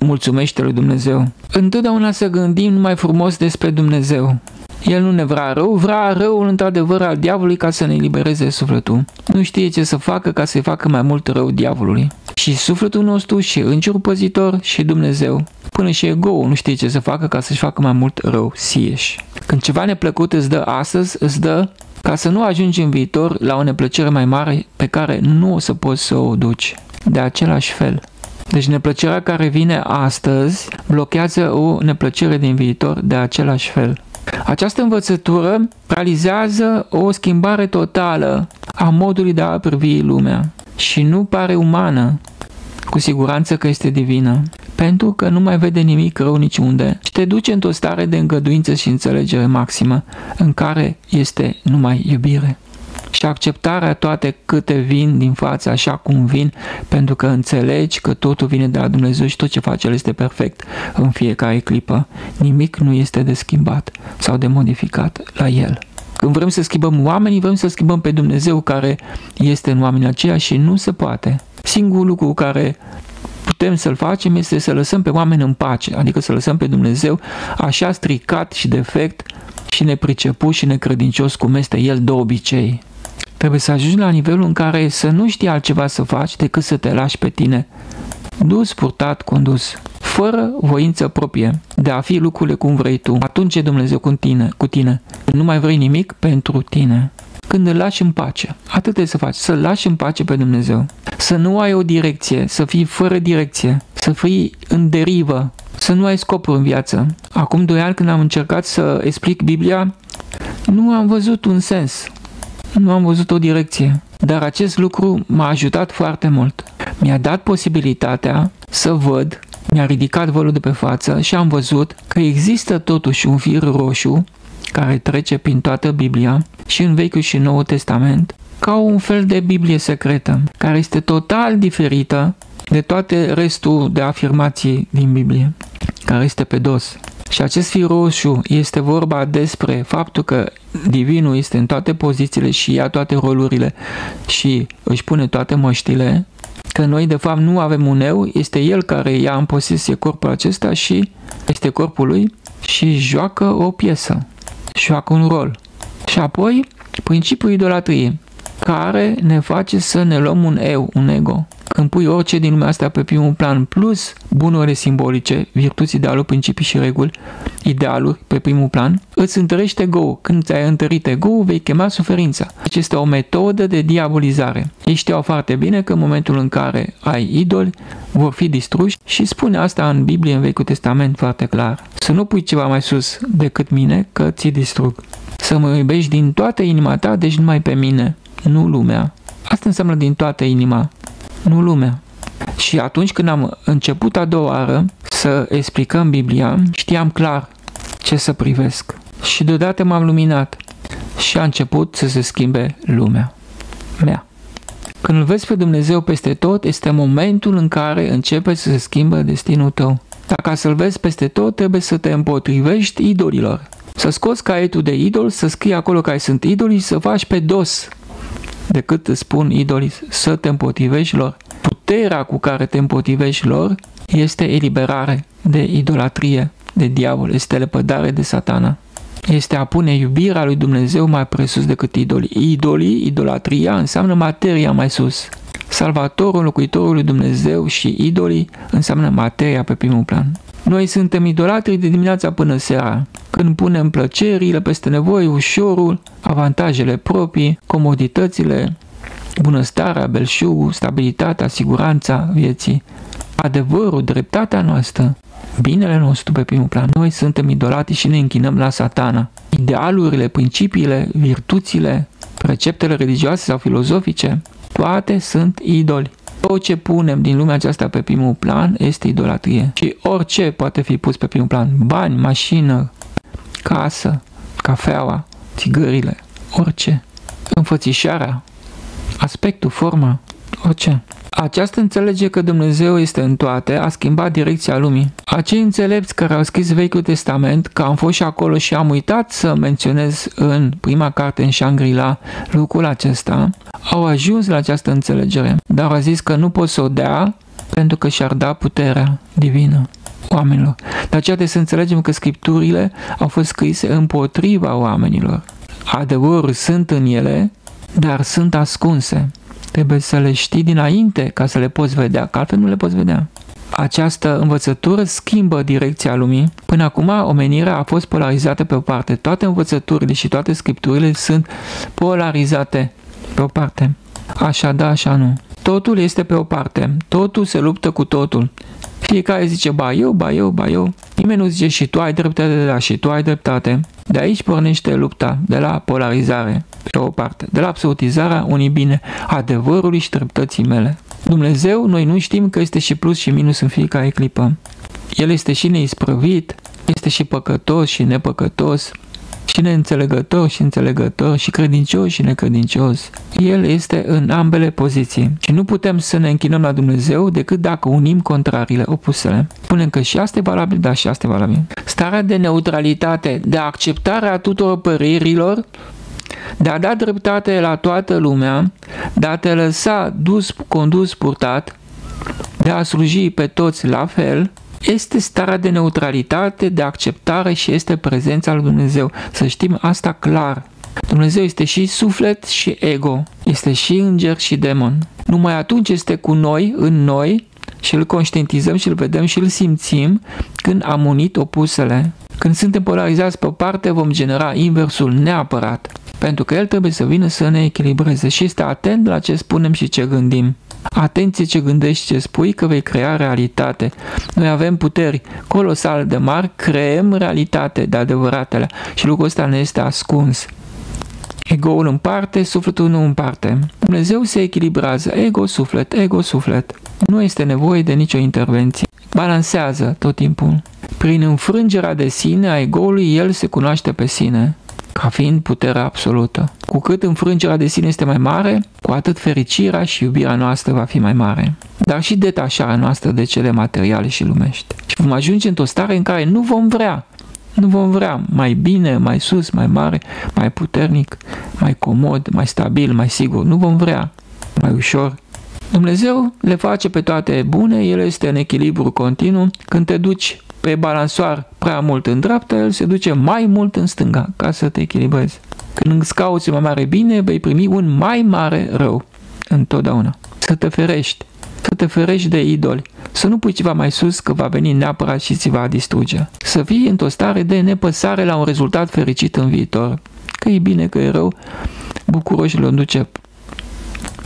mulțumește lui Dumnezeu. Întotdeauna să gândim numai frumos despre Dumnezeu. El nu ne vrea rău, vrea răul într-adevăr al diavolului ca să ne libereze sufletul. Nu știe ce să facă ca să-i facă mai mult rău diavolului. Și sufletul nostru, și îngerul păzitor, și Dumnezeu. Până și ego nu știe ce să facă ca să-și facă mai mult rău sieși. Când ceva neplăcut îți dă astăzi, îți dă ca să nu ajungi în viitor la o neplăcere mai mare pe care nu o să poți să o duci. De același fel. Deci neplăcerea care vine astăzi blochează o neplăcere din viitor de același fel. Această învățătură realizează o schimbare totală a modului de a privi lumea și nu pare umană, cu siguranță că este divină, pentru că nu mai vede nimic rău niciunde și te duce într-o stare de îngăduință și înțelegere maximă, în care este numai iubire și acceptarea toate câte vin din față așa cum vin, pentru că înțelegi că totul vine de la Dumnezeu și tot ce face El este perfect în fiecare clipă. Nimic nu este de schimbat sau de modificat la El. Când vrem să schimbăm oamenii, vrem să schimbăm pe Dumnezeu care este în oamenii aceia și nu se poate. Singurul lucru care putem să-l facem este să lăsăm pe oameni în pace, adică să lăsăm pe Dumnezeu așa stricat și defect și nepriceput și necredincios cum este El de obicei. Trebuie să ajungi la nivelul în care să nu știi altceva să faci decât să te lași pe tine. Dus, purtat, condus, fără voință proprie, de a fi lucrurile cum vrei tu. Atunci e Dumnezeu cu tine, cu tine. Nu mai vrei nimic pentru tine. Când îl lași în pace, atât trebuie să faci, să lași în pace pe Dumnezeu. Să nu ai o direcție, să fii fără direcție, să fii în derivă, să nu ai scopuri în viață. Acum doi ani când am încercat să explic Biblia, nu am văzut un sens nu am văzut o direcție. Dar acest lucru m-a ajutat foarte mult. mi-a dat posibilitatea să văd, mi-a ridicat vălul de pe față și am văzut că există totuși un fir roșu care trece prin toată Biblia și în Vechiul și Noul Testament ca un fel de Biblie secretă, care este total diferită de toate restul de afirmații din Biblie, care este pe dos. Și acest fir roșu este vorba despre faptul că divinul este în toate pozițiile și ia toate rolurile și își pune toate măștile, că noi de fapt nu avem un eu, este el care ia în posesie corpul acesta și este corpul lui și joacă o piesă, joacă un rol. Și apoi principiul idolatriei, care ne face să ne luăm un eu, un ego. Când pui orice din lumea asta pe primul plan, plus bunurile simbolice, virtuți, idealuri, principii și reguli, idealuri pe primul plan, îți întărește ego. Când ți-ai întărit ego, vei chema suferința. Deci este o metodă de diabolizare. Ei știau foarte bine că în momentul în care ai idoli, vor fi distruși și spune asta în Biblie, în Vechiul Testament, foarte clar. Să nu pui ceva mai sus decât mine, că ți distrug. Să mă iubești din toată inima ta, deci numai pe mine, nu lumea. Asta înseamnă din toată inima nu lumea. Și atunci când am început a doua oară să explicăm Biblia, știam clar ce să privesc. Și deodată m-am luminat și a început să se schimbe lumea mea. Când îl vezi pe Dumnezeu peste tot, este momentul în care începe să se schimbă destinul tău. Dacă să-L vezi peste tot, trebuie să te împotrivești idolilor. Să scoți caietul de idol, să scrii acolo care sunt idolii și să faci pe dos decât îți spun idolii să te împotrivești lor. Puterea cu care te împotrivești lor este eliberare de idolatrie, de diavol, este lepădare de satana. Este a pune iubirea lui Dumnezeu mai presus decât idolii. Idolii, idolatria, înseamnă materia mai sus. Salvatorul, locuitorul lui Dumnezeu și idolii înseamnă materia pe primul plan. Noi suntem idolatri de dimineața până seara, când punem plăcerile peste nevoi, ușorul, avantajele proprii, comoditățile, bunăstarea, belșugul, stabilitatea, siguranța vieții, adevărul, dreptatea noastră, binele nostru pe primul plan. Noi suntem idolati și ne închinăm la satana. Idealurile, principiile, virtuțile, preceptele religioase sau filozofice, toate sunt idoli. Tot ce punem din lumea aceasta pe primul plan este idolatrie. Și orice poate fi pus pe primul plan. Bani, mașină, casă, cafeaua, țigările, orice. Înfățișarea, aspectul, forma, orice. Această înțelege că Dumnezeu este în toate a schimbat direcția lumii. Acei înțelepți care au scris Vechiul Testament, că am fost și acolo și am uitat să menționez în prima carte în Shangri-La lucrul acesta, au ajuns la această înțelegere, dar au zis că nu pot să o dea pentru că și-ar da puterea divină oamenilor. De aceea trebuie să înțelegem că scripturile au fost scrise împotriva oamenilor. Adevărul sunt în ele, dar sunt ascunse. Trebuie să le știi dinainte ca să le poți vedea, că altfel nu le poți vedea. Această învățătură schimbă direcția lumii. Până acum, omenirea a fost polarizată pe o parte. Toate învățăturile și toate scripturile sunt polarizate pe o parte. Așa da, așa nu. Totul este pe o parte. Totul se luptă cu totul. Fiecare zice ba eu, ba eu, ba eu. Nimeni nu zice și tu ai dreptate, de la și tu ai dreptate. De aici pornește lupta, de la polarizare, pe o parte, de la absolutizarea unii bine, adevărului și dreptății mele. Dumnezeu, noi nu știm că este și plus și minus în fiecare clipă. El este și neisprăvit, este și păcătos și nepăcătos, și neînțelegător și înțelegător și credincios și necredincios. El este în ambele poziții și nu putem să ne închinăm la Dumnezeu decât dacă unim contrariile opusele. Spunem că și asta e valabil, dar și asta e valabil. Starea de neutralitate, de acceptare a tuturor părerilor, de a da dreptate la toată lumea, de a te lăsa dus, condus, purtat, de a sluji pe toți la fel, este starea de neutralitate, de acceptare și este prezența lui Dumnezeu. Să știm asta clar. Dumnezeu este și suflet și ego, este și înger și demon. Numai atunci este cu noi, în noi, și îl conștientizăm și îl vedem și îl simțim când am unit opusele. Când suntem polarizați pe o parte, vom genera inversul neapărat, pentru că el trebuie să vină să ne echilibreze și este atent la ce spunem și ce gândim. Atenție ce gândești, ce spui, că vei crea realitate. Noi avem puteri colosale de mari, creăm realitate de adevăratele și lucrul ăsta ne este ascuns. Ego-ul în parte, sufletul nu în parte. Dumnezeu se echilibrează, ego-suflet, ego-suflet. Nu este nevoie de nicio intervenție. Balansează tot timpul. Prin înfrângerea de sine a egoului, el se cunoaște pe sine ca fiind puterea absolută. Cu cât înfrângerea de sine este mai mare, cu atât fericirea și iubirea noastră va fi mai mare. Dar și detașarea noastră de cele materiale și lumești. Și vom ajunge într-o stare în care nu vom vrea nu vom vrea mai bine, mai sus, mai mare, mai puternic, mai comod, mai stabil, mai sigur. Nu vom vrea mai ușor. Dumnezeu le face pe toate bune, El este în echilibru continuu. Când te duci pe balansoar prea mult în dreapta, El se duce mai mult în stânga ca să te echilibrezi. Când îți cauți mai mare bine, vei primi un mai mare rău. Întotdeauna. Să te ferești. Să te ferești de idoli. Să nu pui ceva mai sus că va veni neapărat și ți va distruge. Să fii într-o stare de nepăsare la un rezultat fericit în viitor. Că e bine, că e rău, bucuroși îl duce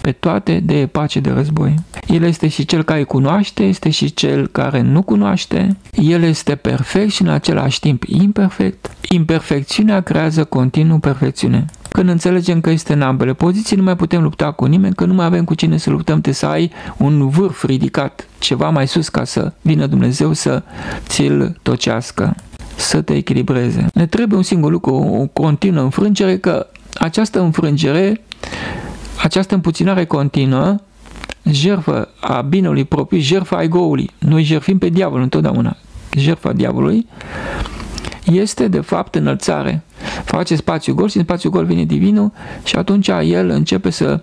pe toate de pace de război. El este și cel care cunoaște, este și cel care nu cunoaște. El este perfect și în același timp imperfect. Imperfecțiunea creează continuu perfecțiune. Când înțelegem că este în ambele poziții, nu mai putem lupta cu nimeni, că nu mai avem cu cine să luptăm, trebuie să ai un vârf ridicat, ceva mai sus ca să vină Dumnezeu să ți-l tocească, să te echilibreze. Ne trebuie un singur lucru, o continuă înfrângere, că această înfrângere, această împuținare continuă, jertfă a binului propriu, jertfa a egoului. Noi jertfim pe diavol întotdeauna. Jertfa diavolului este de fapt înălțare. Face spațiu gol și în spațiu gol vine divinul și atunci el începe să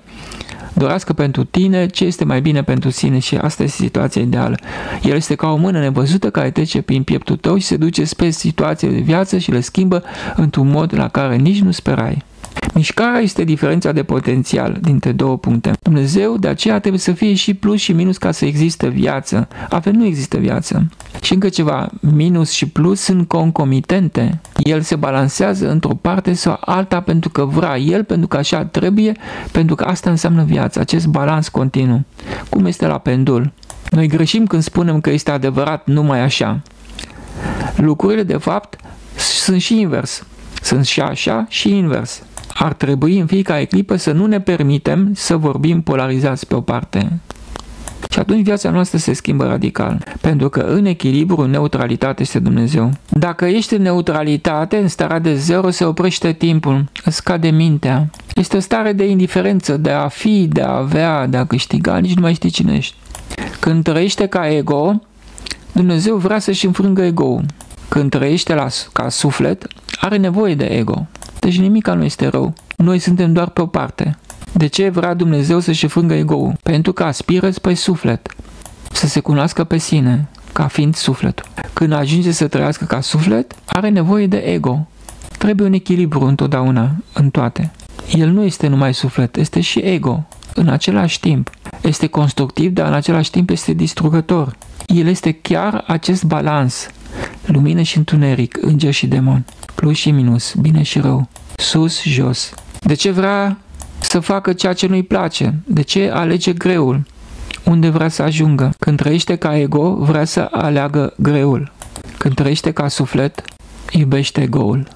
dorească pentru tine ce este mai bine pentru sine și asta este situația ideală. El este ca o mână nevăzută care trece prin pieptul tău și se duce spre situații de viață și le schimbă într-un mod la care nici nu sperai. Mișcarea este diferența de potențial dintre două puncte. Dumnezeu de aceea trebuie să fie și plus și minus ca să existe viață. Altfel nu există viață. Și încă ceva, minus și plus sunt concomitente. El se balansează într-o parte sau alta pentru că vrea el, pentru că așa trebuie, pentru că asta înseamnă viață, acest balans continuu. Cum este la pendul? Noi greșim când spunem că este adevărat numai așa. Lucrurile, de fapt, sunt și invers. Sunt și așa și invers ar trebui în fiecare clipă să nu ne permitem să vorbim polarizați pe o parte. Și atunci viața noastră se schimbă radical, pentru că în echilibru, în neutralitate este Dumnezeu. Dacă ești în neutralitate, în starea de zero, se oprește timpul, îți scade mintea. Este o stare de indiferență, de a fi, de a avea, de a câștiga, nici nu mai știi cine ești. Când trăiește ca ego, Dumnezeu vrea să-și înfrângă ego Când trăiește la, ca suflet, are nevoie de ego. Deci nimic nu este rău. Noi suntem doar pe o parte. De ce vrea Dumnezeu să-și frângă ego Pentru că aspiră spre suflet. Să se cunoască pe sine, ca fiind sufletul. Când ajunge să trăiască ca suflet, are nevoie de ego. Trebuie un echilibru întotdeauna, în toate. El nu este numai suflet, este și ego, în același timp. Este constructiv, dar în același timp este distrugător. El este chiar acest balans, lumină și întuneric, înger și demon plus și minus, bine și rău, sus, jos. De ce vrea să facă ceea ce nu-i place? De ce alege greul? Unde vrea să ajungă? Când trăiește ca ego, vrea să aleagă greul. Când trăiește ca suflet, iubește egoul.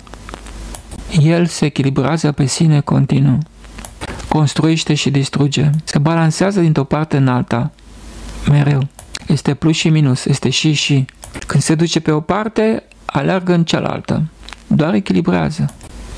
El se echilibrează pe sine continuu. Construiește și distruge. Se balansează dintr-o parte în alta. Mereu. Este plus și minus, este și și. Când se duce pe o parte, aleargă în cealaltă doar echilibrează.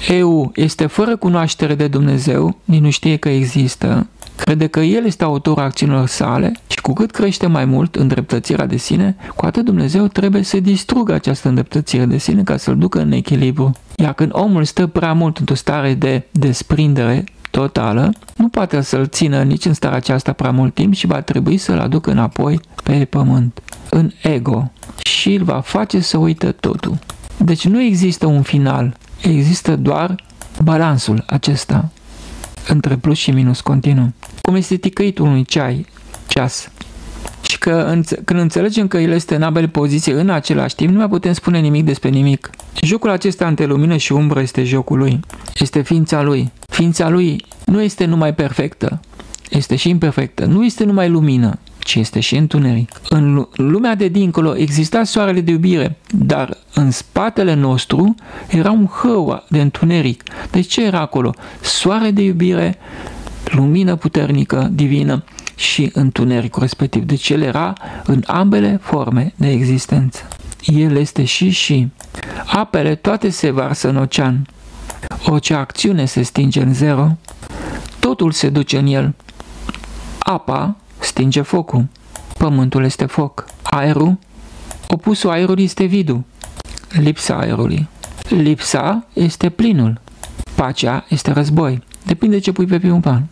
Eu este fără cunoaștere de Dumnezeu, nici nu știe că există, crede că El este autorul acțiunilor sale și cu cât crește mai mult îndreptățirea de sine, cu atât Dumnezeu trebuie să distrugă această îndreptățire de sine ca să-l ducă în echilibru. Iar când omul stă prea mult într-o stare de desprindere totală, nu poate să-l țină nici în starea aceasta prea mult timp și va trebui să-l aducă înapoi pe pământ, în ego, și îl va face să uită totul. Deci nu există un final, există doar balansul acesta între plus și minus continuu. Cum este ticăitul unui ceai, ceas. Și că când înțelegem că el este în ambele poziții în același timp, nu mai putem spune nimic despre nimic. Jocul acesta între lumină și umbră este jocul lui. Este ființa lui. Ființa lui nu este numai perfectă, este și imperfectă. Nu este numai lumină, ci este și întuneric. În lumea de dincolo exista soarele de iubire, dar în spatele nostru era un hău de întuneric. De ce era acolo? Soare de iubire, lumină puternică, divină, și întunericul respectiv. Deci el era în ambele forme de existență. El este și și. Apele toate se varsă în ocean. Orice acțiune se stinge în zero, totul se duce în el. Apa stinge focul, pământul este foc, aerul, opusul aerului este vidul, lipsa aerului. Lipsa este plinul, pacea este război. Depinde ce pui pe primul plan.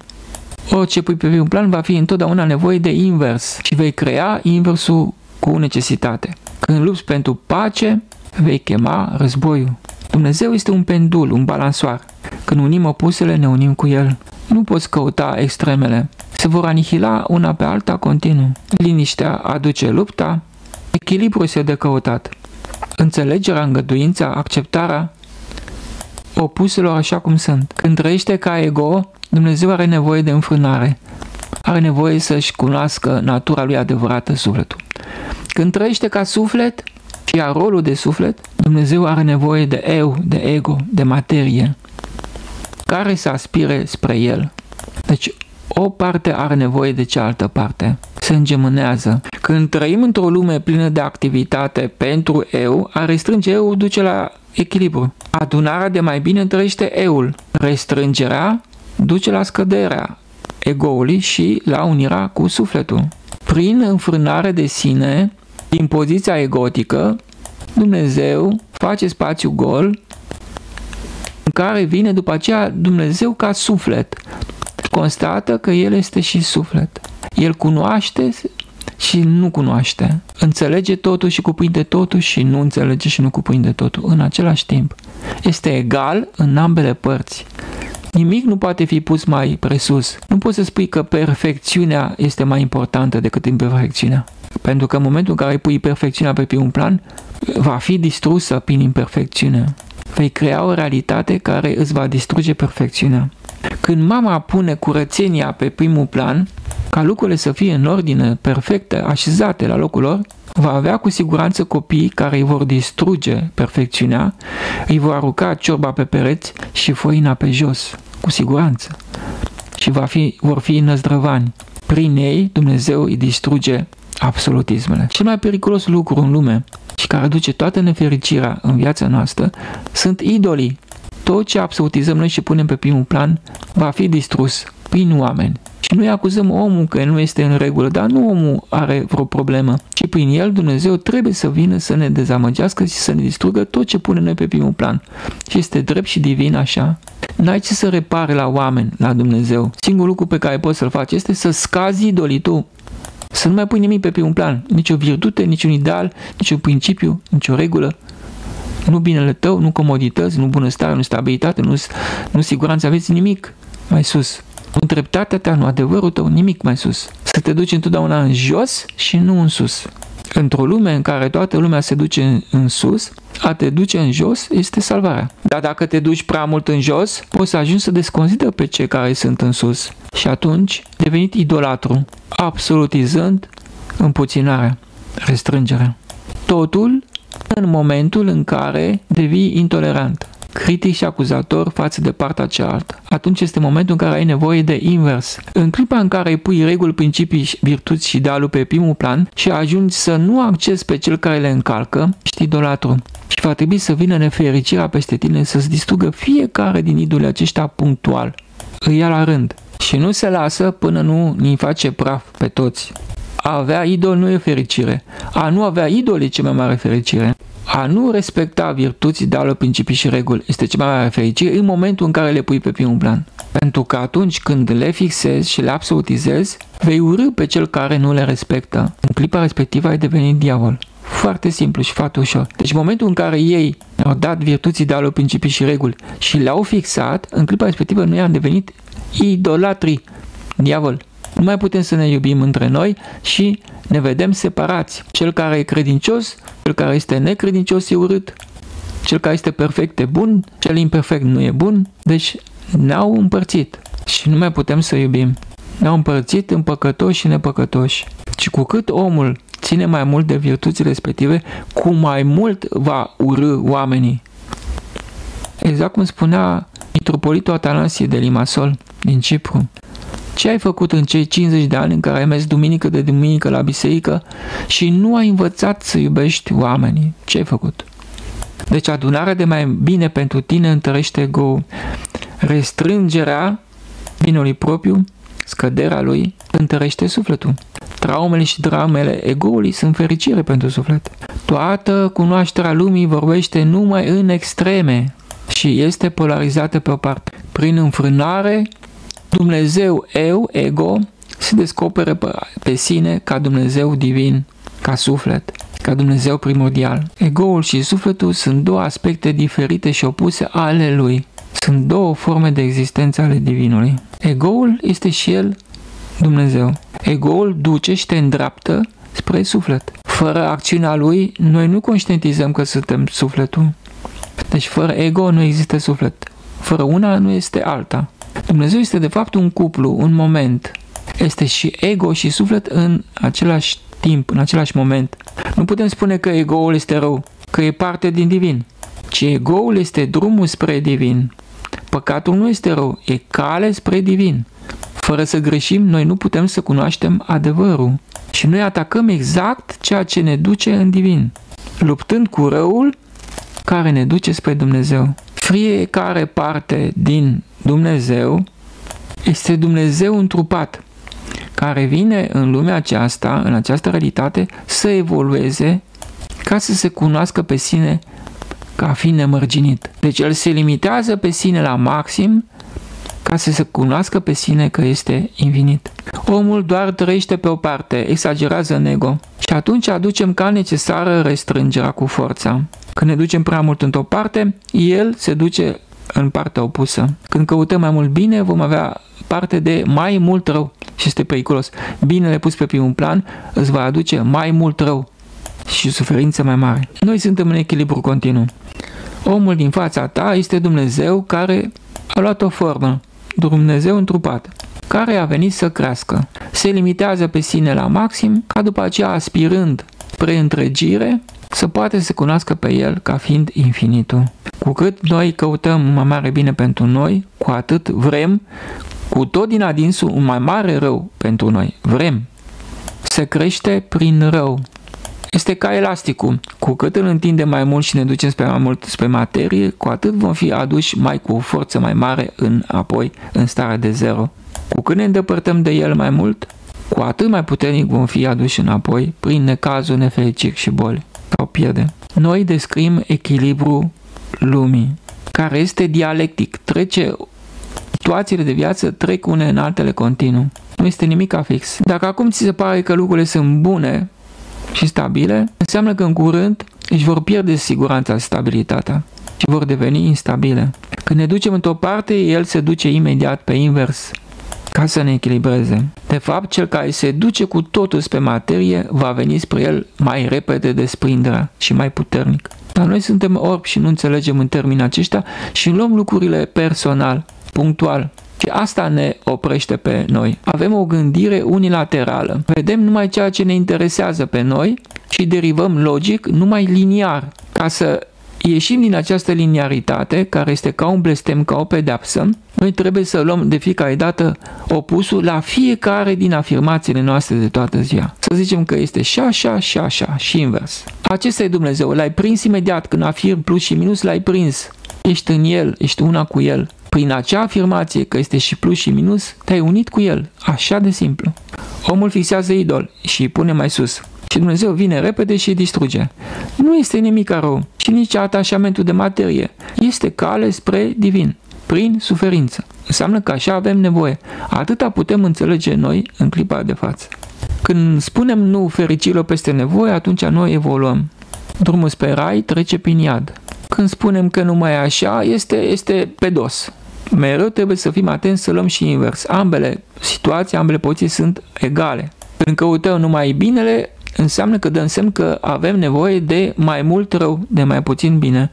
Orice pui pe primul plan va fi întotdeauna nevoie de invers și vei crea inversul cu necesitate. Când lupți pentru pace, vei chema războiul. Dumnezeu este un pendul, un balansoar. Când unim opusele, ne unim cu el. Nu poți căuta extremele. Se vor anihila una pe alta continuu. Liniștea aduce lupta, echilibru este de căutat. Înțelegerea, îngăduința, acceptarea opuselor așa cum sunt. Când trăiește ca ego, Dumnezeu are nevoie de înfrânare. Are nevoie să-și cunoască natura lui adevărată sufletul. Când trăiește ca suflet și ia rolul de suflet, Dumnezeu are nevoie de eu, de ego, de materie, care să aspire spre el. Deci o parte are nevoie de cealaltă parte. Se îngemânează. Când trăim într-o lume plină de activitate pentru eu, a restrânge eu duce la echilibru. Adunarea de mai bine trăiește eul. Restrângerea duce la scăderea egoului și la unirea cu sufletul. Prin înfrânare de sine, din poziția egotică, Dumnezeu face spațiu gol în care vine după aceea Dumnezeu ca suflet. Constată că El este și suflet. El cunoaște și nu cunoaște. Înțelege totul și cuprinde totul și nu înțelege și nu cuprinde totul în același timp. Este egal în ambele părți. Nimic nu poate fi pus mai presus. Nu poți să spui că perfecțiunea este mai importantă decât imperfecțiunea. Pentru că în momentul în care pui perfecțiunea pe primul plan, va fi distrusă prin imperfecțiune. Vei crea o realitate care îți va distruge perfecțiunea. Când mama pune curățenia pe primul plan, ca lucrurile să fie în ordine, perfecte, așezate la locul lor, va avea cu siguranță copii care îi vor distruge perfecțiunea, îi vor arunca ciorba pe pereți și foina pe jos, cu siguranță. Și va fi, vor fi năzdrăvani. Prin ei, Dumnezeu îi distruge absolutismele. Cel mai periculos lucru în lume și care aduce toată nefericirea în viața noastră sunt idolii. Tot ce absolutizăm noi și punem pe primul plan va fi distrus prin oameni. Și noi acuzăm omul că nu este în regulă, dar nu omul are vreo problemă, ci prin el Dumnezeu trebuie să vină să ne dezamăgească și să ne distrugă tot ce pune noi pe primul plan. Și este drept și divin așa. N-ai ce să repare la oameni, la Dumnezeu. Singurul lucru pe care poți să-l faci este să scazi idolii tu. Să nu mai pui nimic pe primul plan, nici o virtute, nici un ideal, nici un principiu, nici o regulă. Nu binele tău, nu comodități, nu bunăstare, nu stabilitate, nu, nu siguranță, aveți nimic mai sus. Nu dreptatea ta, nu adevărul tău, nimic mai sus. Să te duci întotdeauna în jos și nu în sus. Într-o lume în care toată lumea se duce în sus, a te duce în jos este salvarea. Dar dacă te duci prea mult în jos, poți să ajungi să desconsideră pe cei care sunt în sus. Și atunci devenit idolatru, absolutizând împuținarea, restrângerea. Totul în momentul în care devii intolerant critic și acuzator față de partea cealaltă. Atunci este momentul în care ai nevoie de invers. În clipa în care pui reguli, principii, virtuți și idealul pe primul plan și ajungi să nu accesi pe cel care le încalcă, ești idolatru. Și va trebui să vină nefericirea peste tine să-ți distrugă fiecare din idolii aceștia punctual. Îi ia la rând. Și nu se lasă până nu ni face praf pe toți. A avea idol nu e fericire. A nu avea idol e cea mai mare fericire. A nu respecta virtuți, idealul, principii și reguli este cea mai mare fericire în momentul în care le pui pe primul plan. Pentru că atunci când le fixezi și le absolutizezi, vei urâ pe cel care nu le respectă. În clipa respectivă ai devenit diavol. Foarte simplu și foarte ușor. Deci în momentul în care ei au dat virtuți, idealul, principii și reguli și le-au fixat, în clipa respectivă noi am devenit idolatri, diavol. Nu mai putem să ne iubim între noi și ne vedem separați. Cel care e credincios, cel care este necredincios e urât, cel care este perfect e bun, cel imperfect nu e bun, deci ne-au împărțit și nu mai putem să iubim. Ne-au împărțit în păcătoși și nepăcătoși. Și cu cât omul ține mai mult de virtuțile respective, cu mai mult va urâ oamenii. Exact cum spunea Mitropolitul Atanasie de Limasol din Cipru, Ce ai făcut în cei 50 de ani în care ai mers duminică de duminică la biserică și nu ai învățat să iubești oamenii? Ce ai făcut? Deci adunarea de mai bine pentru tine întărește ego Restrângerea binului propriu, scăderea lui, întărește sufletul. Traumele și dramele egoului sunt fericire pentru suflet. Toată cunoașterea lumii vorbește numai în extreme și este polarizată pe o parte. Prin înfrânare, Dumnezeu, eu, ego, se descoperă pe sine ca Dumnezeu divin, ca suflet, ca Dumnezeu primordial. Egoul și sufletul sunt două aspecte diferite și opuse ale lui. Sunt două forme de existență ale divinului. Egoul este și el Dumnezeu. Egoul duce și te îndreaptă spre suflet. Fără acțiunea lui, noi nu conștientizăm că suntem sufletul. Deci fără ego nu există suflet. Fără una nu este alta. Dumnezeu este de fapt un cuplu, un moment. Este și ego și suflet în același timp, în același moment. Nu putem spune că egoul este rău, că e parte din divin, ci egoul este drumul spre divin. Păcatul nu este rău, e cale spre divin. Fără să greșim, noi nu putem să cunoaștem adevărul. Și noi atacăm exact ceea ce ne duce în divin, luptând cu răul care ne duce spre Dumnezeu. Fiecare parte din Dumnezeu este Dumnezeu întrupat, care vine în lumea aceasta, în această realitate, să evolueze ca să se cunoască pe sine ca fiind nemărginit. Deci el se limitează pe sine la maxim ca să se cunoască pe sine că este infinit. Omul doar trăiește pe o parte, exagerează în ego și atunci aducem ca necesară restrângerea cu forța. Când ne ducem prea mult într-o parte, el se duce în partea opusă. Când căutăm mai mult bine, vom avea parte de mai mult rău și este periculos. Binele pus pe primul plan îți va aduce mai mult rău și suferință mai mare. Noi suntem în echilibru continuu. Omul din fața ta este Dumnezeu care a luat o formă, Dumnezeu întrupat, care a venit să crească. Se limitează pe sine la maxim, ca după aceea aspirând preîntregire, să poate să cunoască pe el ca fiind infinitul. Cu cât noi căutăm un mai mare bine pentru noi, cu atât vrem, cu tot din adinsul, un mai mare rău pentru noi. Vrem. Se crește prin rău. Este ca elasticul. Cu cât îl întindem mai mult și ne ducem spre mai mult spre materie, cu atât vom fi aduși mai cu o forță mai mare înapoi în starea de zero. Cu cât ne îndepărtăm de el mai mult, cu atât mai puternic vom fi aduși înapoi prin necazul, nefericiri și boli. Sau pierde. Noi descrim echilibru lumii, care este dialectic, trece situațiile de viață trec une în altele continuu. Nu este nimic fix. Dacă acum ți se pare că lucrurile sunt bune, și stabile, înseamnă că în curând își vor pierde siguranța și stabilitatea și vor deveni instabile. Când ne ducem într-o parte, el se duce imediat pe invers ca să ne echilibreze. De fapt, cel care se duce cu totul spre materie va veni spre el mai repede desprinderea și mai puternic. Dar noi suntem orbi și nu înțelegem în termeni aceștia și luăm lucrurile personal, punctual. Și asta ne oprește pe noi. Avem o gândire unilaterală. Vedem numai ceea ce ne interesează pe noi și derivăm logic numai liniar. Ca să ieșim din această liniaritate, care este ca un blestem, ca o pedeapsă, noi trebuie să luăm de fiecare dată opusul la fiecare din afirmațiile noastre de toată ziua. Să zicem că este și așa, și așa, și invers. Acesta e Dumnezeu. L-ai prins imediat când afirm plus și minus, l-ai prins. Ești în el, ești una cu el. Prin acea afirmație că este și plus și minus, te-ai unit cu el. Așa de simplu. Omul fixează idol și îi pune mai sus. Și Dumnezeu vine repede și îi distruge. Nu este nimic rău și nici atașamentul de materie. Este cale spre divin, prin suferință. Înseamnă că așa avem nevoie. Atâta putem înțelege noi în clipa de față. Când spunem nu fericirilor peste nevoie, atunci noi evoluăm. Drumul spre rai trece prin iad. Când spunem că nu mai e așa, este, este pe dos mereu trebuie să fim atenți să luăm și invers. Ambele situații, ambele poziții sunt egale. Când căutăm numai binele, înseamnă că dăm semn că avem nevoie de mai mult rău, de mai puțin bine.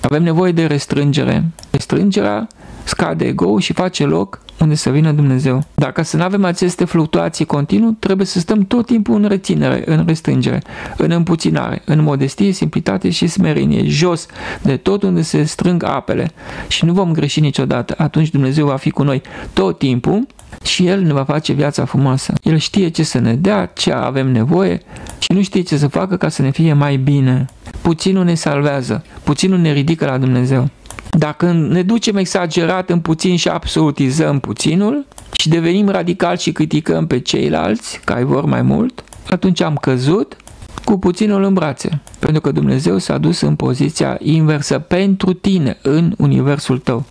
Avem nevoie de restrângere. Restrângerea scade ego și face loc unde să vină Dumnezeu. Dacă să nu avem aceste fluctuații continuu, trebuie să stăm tot timpul în reținere, în restrângere, în împuținare, în modestie, simplitate și smerenie, jos de tot unde se strâng apele. Și nu vom greși niciodată. Atunci Dumnezeu va fi cu noi tot timpul și El ne va face viața frumoasă. El știe ce să ne dea, ce avem nevoie și nu știe ce să facă ca să ne fie mai bine. Puținul ne salvează, puținul ne ridică la Dumnezeu. Dacă ne ducem exagerat în puțin și absolutizăm puținul și devenim radical și criticăm pe ceilalți, care vor mai mult, atunci am căzut cu puținul în brațe, pentru că Dumnezeu s-a dus în poziția inversă pentru tine, în universul tău.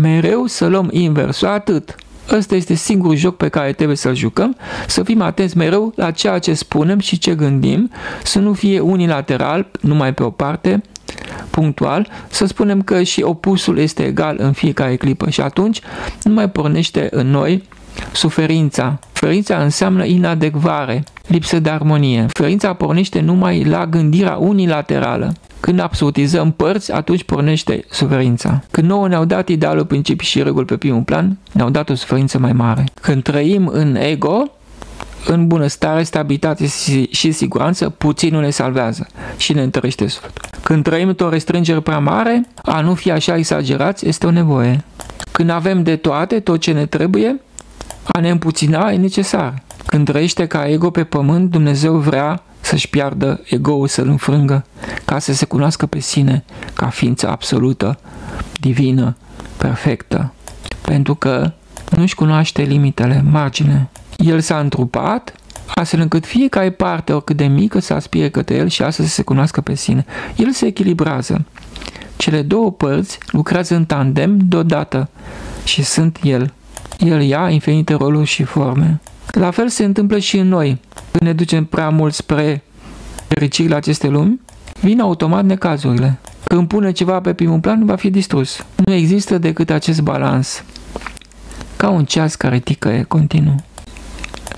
Mereu să luăm inversul, atât. Ăsta este singurul joc pe care trebuie să-l jucăm, să fim atenți mereu la ceea ce spunem și ce gândim, să nu fie unilateral, numai pe o parte, punctual, să spunem că și opusul este egal în fiecare clipă și atunci nu mai pornește în noi suferința. Suferința înseamnă inadecvare, lipsă de armonie. Suferința pornește numai la gândirea unilaterală. Când absolutizăm părți, atunci pornește suferința. Când nouă ne-au dat idealul, principii și reguli pe primul plan, ne-au dat o suferință mai mare. Când trăim în ego, în bunăstare, stabilitate și siguranță, puținul ne salvează și ne întărește sufletul. Când trăim într-o restrângere prea mare, a nu fi așa exagerați este o nevoie. Când avem de toate, tot ce ne trebuie, a ne împuțina e necesar. Când trăiește ca ego pe pământ, Dumnezeu vrea să-și piardă ego-ul, să-l înfrângă, ca să se cunoască pe sine ca ființă absolută, divină, perfectă. Pentru că nu-și cunoaște limitele, margine. El s-a întrupat astfel încât fiecare parte, oricât de mică, să aspire către el și astfel să se cunoască pe sine. El se echilibrează. Cele două părți lucrează în tandem deodată și sunt el. El ia infinite roluri și forme. La fel se întâmplă și în noi. Când ne ducem prea mult spre fericirile acestei lumi, vin automat necazurile. Când pune ceva pe primul plan, va fi distrus. Nu există decât acest balans. Ca un ceas care ticăie continuu.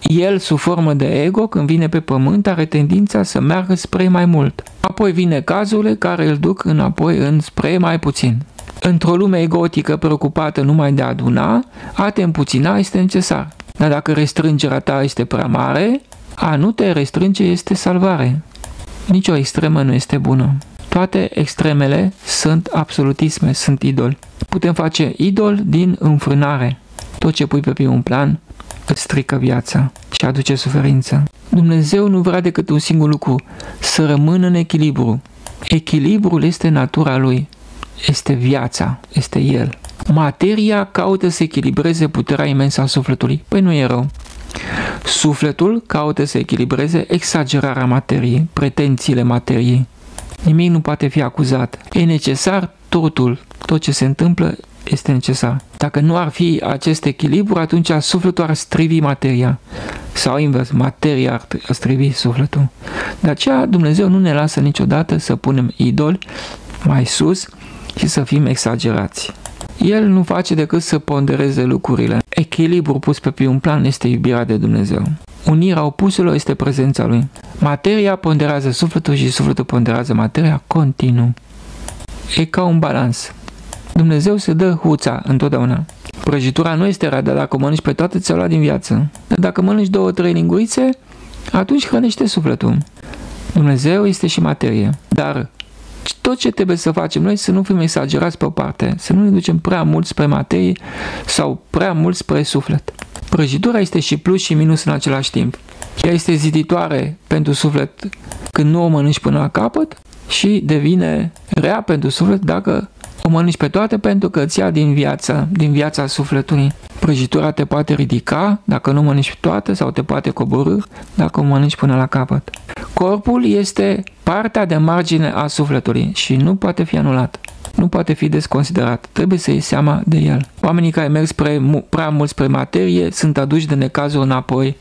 El, sub formă de ego, când vine pe pământ, are tendința să meargă spre mai mult. Apoi vine cazurile care îl duc înapoi în spre mai puțin. Într-o lume egotică preocupată numai de a aduna, a te împuțina este necesar. Dar dacă restrângerea ta este prea mare, a nu te restrânge este salvare. Nici o extremă nu este bună. Toate extremele sunt absolutisme, sunt idoli. Putem face idol din înfrânare. Tot ce pui pe primul plan îți strică viața și aduce suferință. Dumnezeu nu vrea decât un singur lucru, să rămână în echilibru. Echilibrul este natura lui, este viața, este el. Materia caută să echilibreze puterea imensă a sufletului. Păi nu e rău. Sufletul caută să echilibreze exagerarea materiei, pretențiile materiei. Nimic nu poate fi acuzat. E necesar totul, tot ce se întâmplă este necesar. Dacă nu ar fi acest echilibru, atunci sufletul ar strivi materia. Sau invers, materia ar strivi sufletul. De aceea Dumnezeu nu ne lasă niciodată să punem idoli mai sus și să fim exagerați. El nu face decât să pondereze lucrurile. Echilibru pus pe primul plan este iubirea de Dumnezeu. Unirea opuselor este prezența Lui. Materia ponderează sufletul și sufletul ponderează materia continuu. E ca un balans. Dumnezeu se dă huța întotdeauna. Prăjitura nu este rea, dar dacă mănânci pe toate, ți-o lua din viață. Dar dacă mănânci două, trei lingurițe, atunci hrănește sufletul. Dumnezeu este și materie. Dar tot ce trebuie să facem noi să nu fim exagerați pe o parte, să nu ne ducem prea mult spre materie sau prea mult spre suflet. Prăjitura este și plus și minus în același timp. Ea este ziditoare pentru suflet când nu o mănânci până la capăt și devine rea pentru suflet dacă o mănânci pe toate pentru că îți ia din viața, din viața sufletului. Prăjitura te poate ridica dacă nu mănânci toate sau te poate coborâ dacă o mănânci până la capăt. Corpul este partea de margine a sufletului și nu poate fi anulat. Nu poate fi desconsiderat. Trebuie să iei seama de el. Oamenii care merg spre, prea mult spre materie sunt aduși de necazuri înapoi.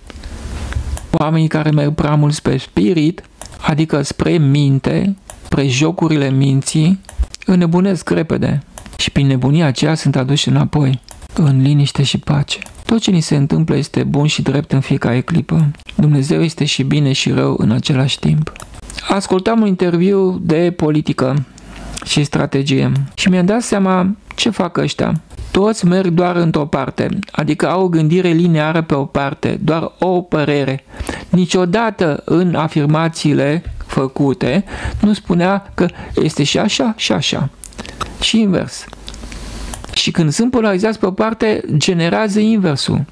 Oamenii care merg prea mult spre spirit, adică spre minte, spre jocurile minții, înnebunesc repede și prin nebunia aceea sunt aduși înapoi, în liniște și pace. Tot ce ni se întâmplă este bun și drept în fiecare clipă. Dumnezeu este și bine și rău în același timp. Ascultam un interviu de politică și strategie și mi-am dat seama ce fac ăștia. Toți merg doar într-o parte, adică au o gândire lineară pe o parte, doar o părere. Niciodată în afirmațiile făcute nu spunea că este și așa și așa. Și invers. Și când sunt polarizați pe o parte, generează inversul.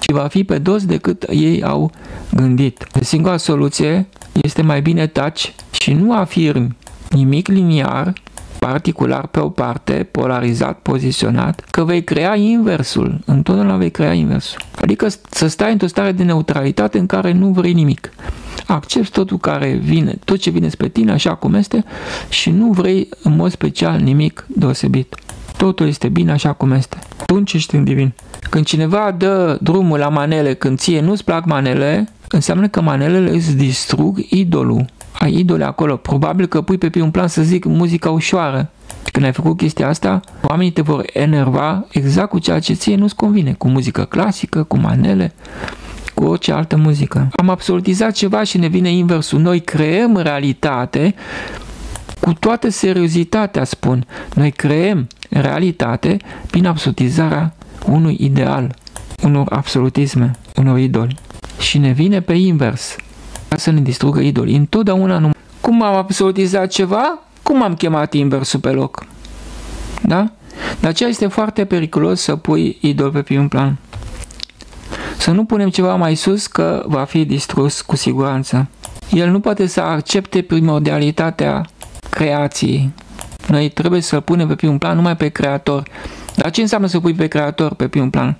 Și va fi pe dos decât ei au gândit. Singura soluție este mai bine taci și nu afirmi nimic liniar, particular pe o parte, polarizat, poziționat, că vei crea inversul. Întotdeauna vei crea inversul. Adică să stai într-o stare de neutralitate în care nu vrei nimic. Accepti totul care vine, tot ce vine spre tine așa cum este și nu vrei în mod special nimic deosebit. Totul este bine așa cum este. Atunci ești în divin. Când cineva dă drumul la manele, când ție nu-ți plac manele, înseamnă că manelele îți distrug idolul. Ai idole acolo. Probabil că pui pe un plan să zic muzica ușoară. Și când ai făcut chestia asta, oamenii te vor enerva exact cu ceea ce ție nu-ți convine. Cu muzică clasică, cu manele, cu orice altă muzică. Am absolutizat ceva și ne vine inversul. Noi creăm realitate cu toată seriozitatea, spun. Noi creăm realitate prin absolutizarea unui ideal, unor absolutisme, unor idoli. Și ne vine pe invers, ca să ne distrugă idolii. Întotdeauna nu... Cum am absolutizat ceva? Cum am chemat inversul pe loc? Da? De aceea este foarte periculos să pui idol pe prim plan. Să nu punem ceva mai sus că va fi distrus cu siguranță. El nu poate să accepte primordialitatea creației. Noi trebuie să punem pe primul plan numai pe creator. Dar ce înseamnă să pui pe creator pe primul plan?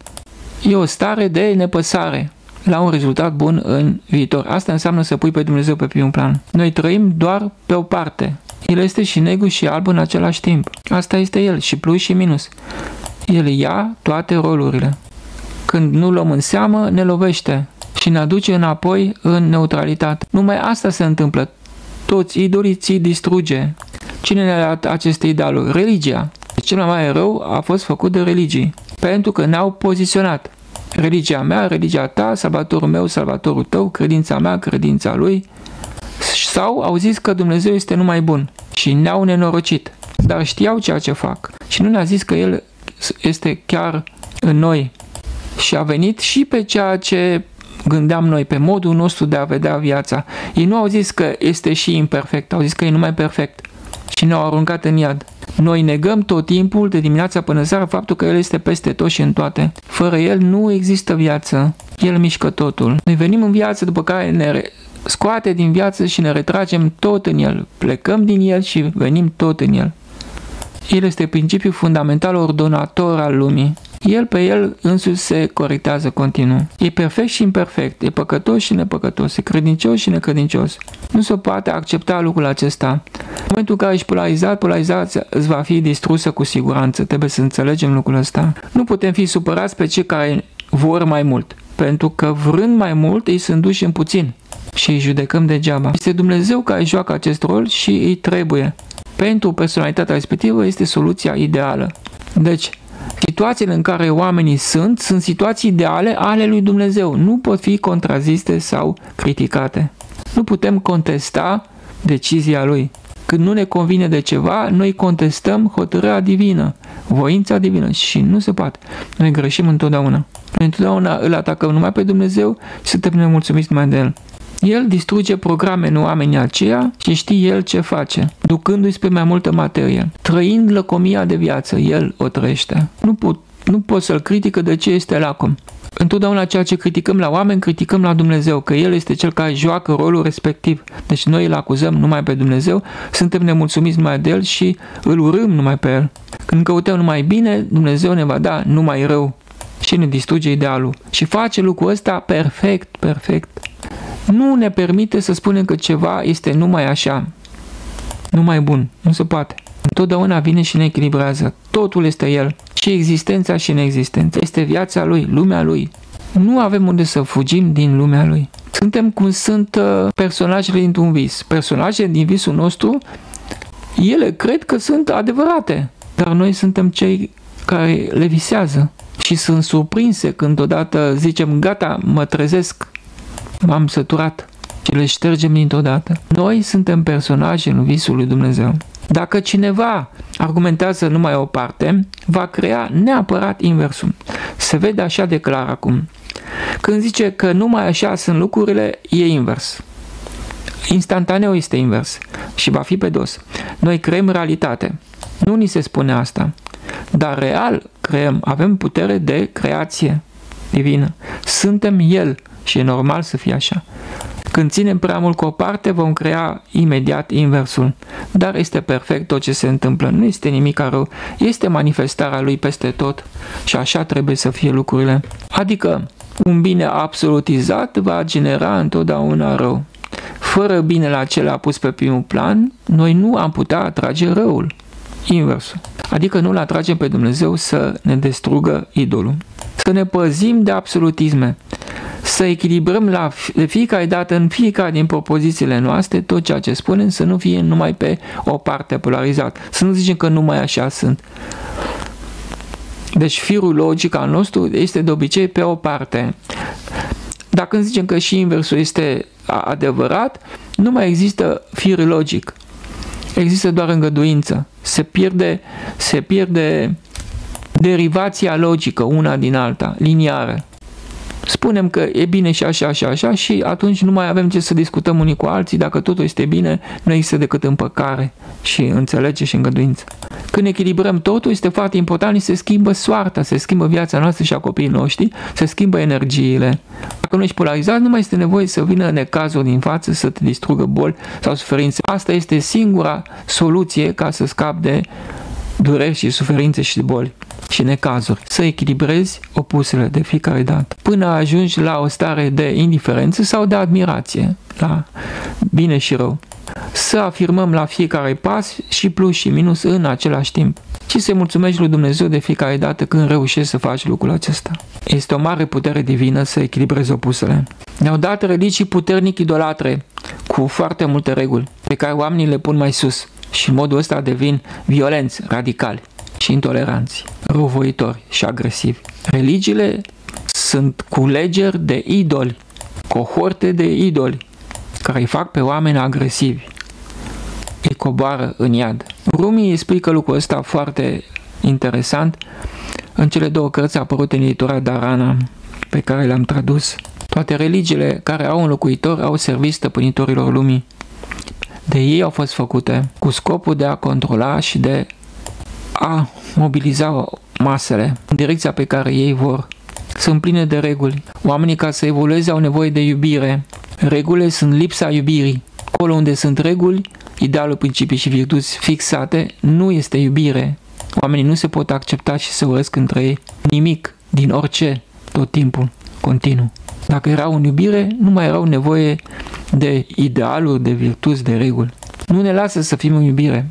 E o stare de nepăsare la un rezultat bun în viitor. Asta înseamnă să pui pe Dumnezeu pe primul plan. Noi trăim doar pe o parte. El este și negru și alb în același timp. Asta este el, și plus și minus. El ia toate rolurile. Când nu luăm în seamă, ne lovește și ne aduce înapoi în neutralitate. Numai asta se întâmplă. Toți idolii ți distruge. Cine ne-a dat aceste idealuri? Religia. Cel mai mare rău a fost făcut de religii, pentru că ne-au poziționat. Religia mea, religia ta, salvatorul meu, salvatorul tău, credința mea, credința lui, sau au zis că Dumnezeu este numai bun și ne-au nenorocit, dar știau ceea ce fac și nu ne-a zis că El este chiar în noi și a venit și pe ceea ce gândeam noi, pe modul nostru de a vedea viața. Ei nu au zis că este și imperfect, au zis că e numai perfect și ne-au aruncat în iad. Noi negăm tot timpul, de dimineața până seara, faptul că El este peste tot și în toate. Fără El nu există viață. El mișcă totul. Noi venim în viață după care ne scoate din viață și ne retragem tot în El. Plecăm din El și venim tot în El. El este principiul fundamental ordonator al lumii. El pe el însuși se corectează continuu. E perfect și imperfect, e păcătos și nepăcătos, e credincios și necredincios. Nu se poate accepta lucrul acesta. În momentul în care ești polarizat, polarizația îți va fi distrusă cu siguranță. Trebuie să înțelegem lucrul ăsta. Nu putem fi supărați pe cei care vor mai mult, pentru că vrând mai mult, ei sunt duși în puțin și îi judecăm degeaba. Este Dumnezeu care joacă acest rol și îi trebuie. Pentru personalitatea respectivă este soluția ideală. Deci, Situațiile în care oamenii sunt, sunt situații ideale ale lui Dumnezeu. Nu pot fi contraziste sau criticate. Nu putem contesta decizia lui. Când nu ne convine de ceva, noi contestăm hotărârea divină, voința divină și nu se poate. Noi greșim întotdeauna. Noi întotdeauna îl atacăm numai pe Dumnezeu și suntem nemulțumiți numai de El. El distruge programe în oamenii aceia și știe el ce face, ducându-i spre mai multă materie. Trăind lăcomia de viață, el o trăiește. Nu pot, nu pot să-l critică de ce este lacom. Întotdeauna ceea ce criticăm la oameni, criticăm la Dumnezeu, că El este Cel care joacă rolul respectiv. Deci noi îl acuzăm numai pe Dumnezeu, suntem nemulțumiți numai de El și îl urâm numai pe El. Când căutăm numai bine, Dumnezeu ne va da numai rău și ne distruge idealul. Și face lucrul ăsta perfect, perfect nu ne permite să spunem că ceva este numai așa, numai bun. Nu se poate. Întotdeauna vine și ne echilibrează. Totul este El. Și existența și neexistența. Este viața Lui, lumea Lui. Nu avem unde să fugim din lumea Lui. Suntem cum sunt uh, personajele dintr-un vis. Personajele din visul nostru, ele cred că sunt adevărate. Dar noi suntem cei care le visează și sunt surprinse când odată zicem, gata, mă trezesc, M-am săturat și le ștergem dintr-o dată. Noi suntem personaje în visul lui Dumnezeu. Dacă cineva argumentează numai o parte, va crea neapărat inversul. Se vede așa de clar acum. Când zice că numai așa sunt lucrurile, e invers. Instantaneu este invers și va fi pe dos. Noi creăm realitate. Nu ni se spune asta. Dar real creăm, avem putere de creație divină. Suntem El și e normal să fie așa. Când ținem prea mult cu o parte, vom crea imediat inversul. Dar este perfect tot ce se întâmplă. Nu este nimic rău. Este manifestarea lui peste tot și așa trebuie să fie lucrurile. Adică, un bine absolutizat va genera întotdeauna rău. Fără binele acela pus pe primul plan, noi nu am putea atrage răul. Inversul. Adică nu-L atragem pe Dumnezeu să ne destrugă idolul. Să ne păzim de absolutisme să echilibrăm la, de fiecare dată în fiecare din propozițiile noastre tot ceea ce spunem să nu fie numai pe o parte polarizată. Să nu zicem că numai așa sunt. Deci firul logic al nostru este de obicei pe o parte. Dacă zicem că și inversul este adevărat, nu mai există fir logic. Există doar îngăduință. Se pierde, se pierde derivația logică una din alta, liniară spunem că e bine și așa, și așa și atunci nu mai avem ce să discutăm unii cu alții, dacă totul este bine, nu există decât împăcare și înțelege și îngăduință. Când echilibrăm totul, este foarte important, se schimbă soarta, se schimbă viața noastră și a copiii noștri, se schimbă energiile. Dacă nu ești polarizat, nu mai este nevoie să vină necazul din față să te distrugă boli sau suferințe. Asta este singura soluție ca să scapi de dureri și suferințe și boli și necazuri. Să echilibrezi opusele de fiecare dată până ajungi la o stare de indiferență sau de admirație la bine și rău. Să afirmăm la fiecare pas și plus și minus în același timp. Și să mulțumești lui Dumnezeu de fiecare dată când reușești să faci lucrul acesta. Este o mare putere divină să echilibrezi opusele. Ne-au dat religii puternic idolatre, cu foarte multe reguli, pe care oamenii le pun mai sus și în modul ăsta devin violenți, radicali și intoleranți, răuvoitori și agresivi. Religiile sunt culegeri de idoli, cohorte de idoli, care îi fac pe oameni agresivi. Îi coboară în iad. Rumi explică lucrul ăsta foarte interesant în cele două cărți apărute în editura Darana, pe care le-am tradus. Toate religiile care au un locuitor au servit stăpânitorilor lumii. De ei au fost făcute cu scopul de a controla și de a mobiliza masele în direcția pe care ei vor. Sunt pline de reguli. Oamenii ca să evolueze au nevoie de iubire. Regulile sunt lipsa iubirii. Acolo unde sunt reguli, idealul, principii și virtuți fixate, nu este iubire. Oamenii nu se pot accepta și să urăsc între ei nimic, din orice, tot timpul, continuu. Dacă erau în iubire, nu mai erau nevoie de idealuri, de virtuți, de reguli. Nu ne lasă să fim în iubire,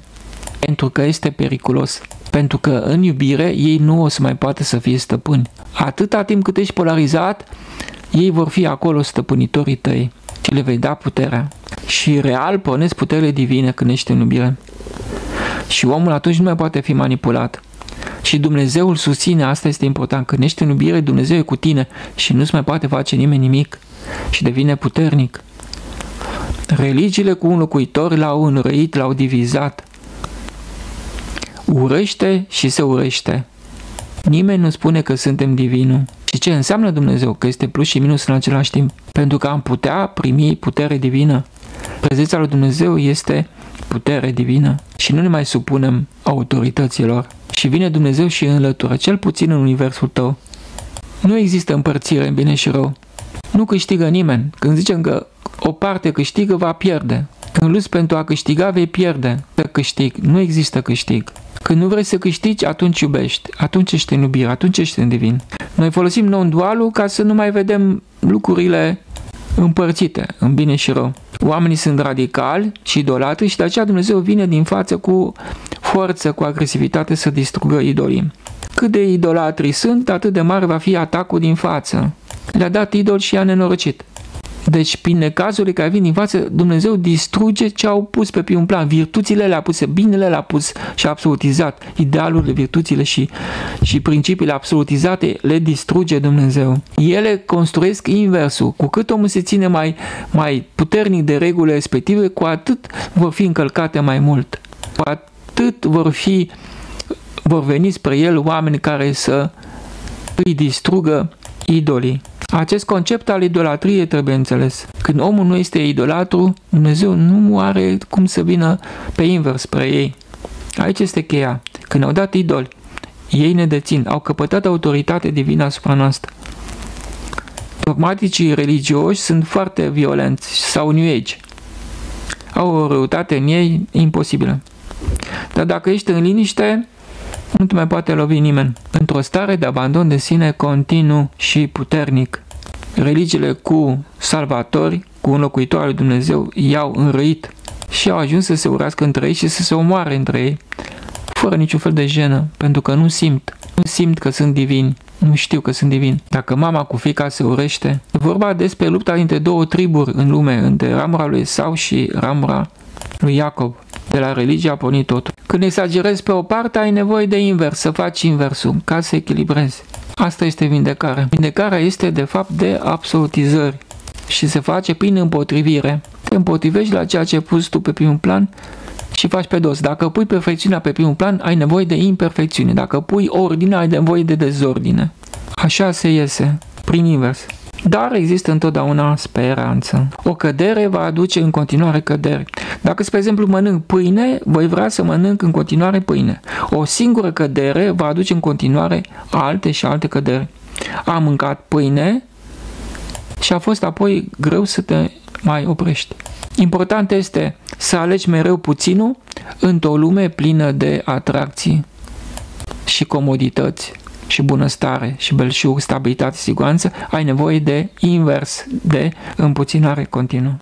pentru că este periculos. Pentru că în iubire ei nu o să mai poată să fie stăpâni. Atâta timp cât ești polarizat, ei vor fi acolo stăpânitorii tăi și le vei da puterea. Și real pornesc puterile divine când ești în iubire. Și omul atunci nu mai poate fi manipulat. Și Dumnezeul susține, asta este important, când ești în iubire, Dumnezeu e cu tine și nu-ți mai poate face nimeni nimic și devine puternic. Religiile cu un locuitor l-au înrăit, l-au divizat. Urăște și se urăște. Nimeni nu spune că suntem divini. Și ce înseamnă Dumnezeu? Că este plus și minus în același timp. Pentru că am putea primi putere divină. Prezența lui Dumnezeu este putere divină și nu ne mai supunem autorităților. Și vine Dumnezeu și înlătură, cel puțin în universul tău. Nu există împărțire în bine și rău. Nu câștigă nimeni. Când zicem că o parte câștigă, va pierde. Când lupți pentru a câștiga, vei pierde. Să câștig. Nu există câștig. Când nu vrei să câștigi, atunci iubești. Atunci ești în iubire, atunci ești în divin. Noi folosim non-dualul ca să nu mai vedem lucrurile împărțite în bine și rău. Oamenii sunt radicali și idolatri și de aceea Dumnezeu vine din față cu forță, cu agresivitate să distrugă idolii. Cât de idolatri sunt, atât de mare va fi atacul din față. Le-a dat idol și i-a nenorocit. Deci, prin necazurile care vin din față, Dumnezeu distruge ce au pus pe primul plan. Virtuțile le-a pus, binele le-a pus și a absolutizat. Idealurile, virtuțile și, și principiile absolutizate le distruge Dumnezeu. Ele construiesc inversul. Cu cât omul se ține mai, mai puternic de regulile respective, cu atât vor fi încălcate mai mult. cu atât vor fi vor veni spre el oameni care să îi distrugă idolii. Acest concept al idolatriei trebuie înțeles. Când omul nu este idolatru, Dumnezeu nu are cum să vină pe invers spre ei. Aici este cheia. Când au dat idoli, ei ne dețin, au căpătat autoritate divină asupra noastră. Dogmaticii religioși sunt foarte violenți sau New Age. Au o răutate în ei imposibilă. Dar dacă ești în liniște, nu te mai poate lovi nimeni. Într-o stare de abandon de sine continuu și puternic, religiile cu salvatori, cu un locuitor al lui Dumnezeu, i-au înrăit și au ajuns să se urască între ei și să se omoare între ei, fără niciun fel de jenă, pentru că nu simt, nu simt că sunt divini, nu știu că sunt divini. Dacă mama cu fica se urește, e vorba despre lupta dintre două triburi în lume, între ramura lui Sau și ramura lui Iacob. De la religie a pornit totul. Când exagerezi pe o parte, ai nevoie de invers, să faci inversul, ca să echilibrezi. Asta este vindecarea. Vindecarea este de fapt de absolutizări și se face prin împotrivire. Te împotrivești la ceea ce ai pus tu pe primul plan și faci pe dos. Dacă pui perfecțiunea pe primul plan, ai nevoie de imperfecțiune. Dacă pui ordine, ai nevoie de dezordine. Așa se iese, prin invers. Dar există întotdeauna speranță. O cădere va aduce în continuare cădere. Dacă, spre exemplu, mănânc pâine, voi vrea să mănânc în continuare pâine. O singură cădere va aduce în continuare alte și alte cădere. Am mâncat pâine și a fost apoi greu să te mai oprești. Important este să alegi mereu puținul într-o lume plină de atracții și comodități și bunăstare și belșug, stabilitate, siguranță, ai nevoie de invers, de împuținare continuă.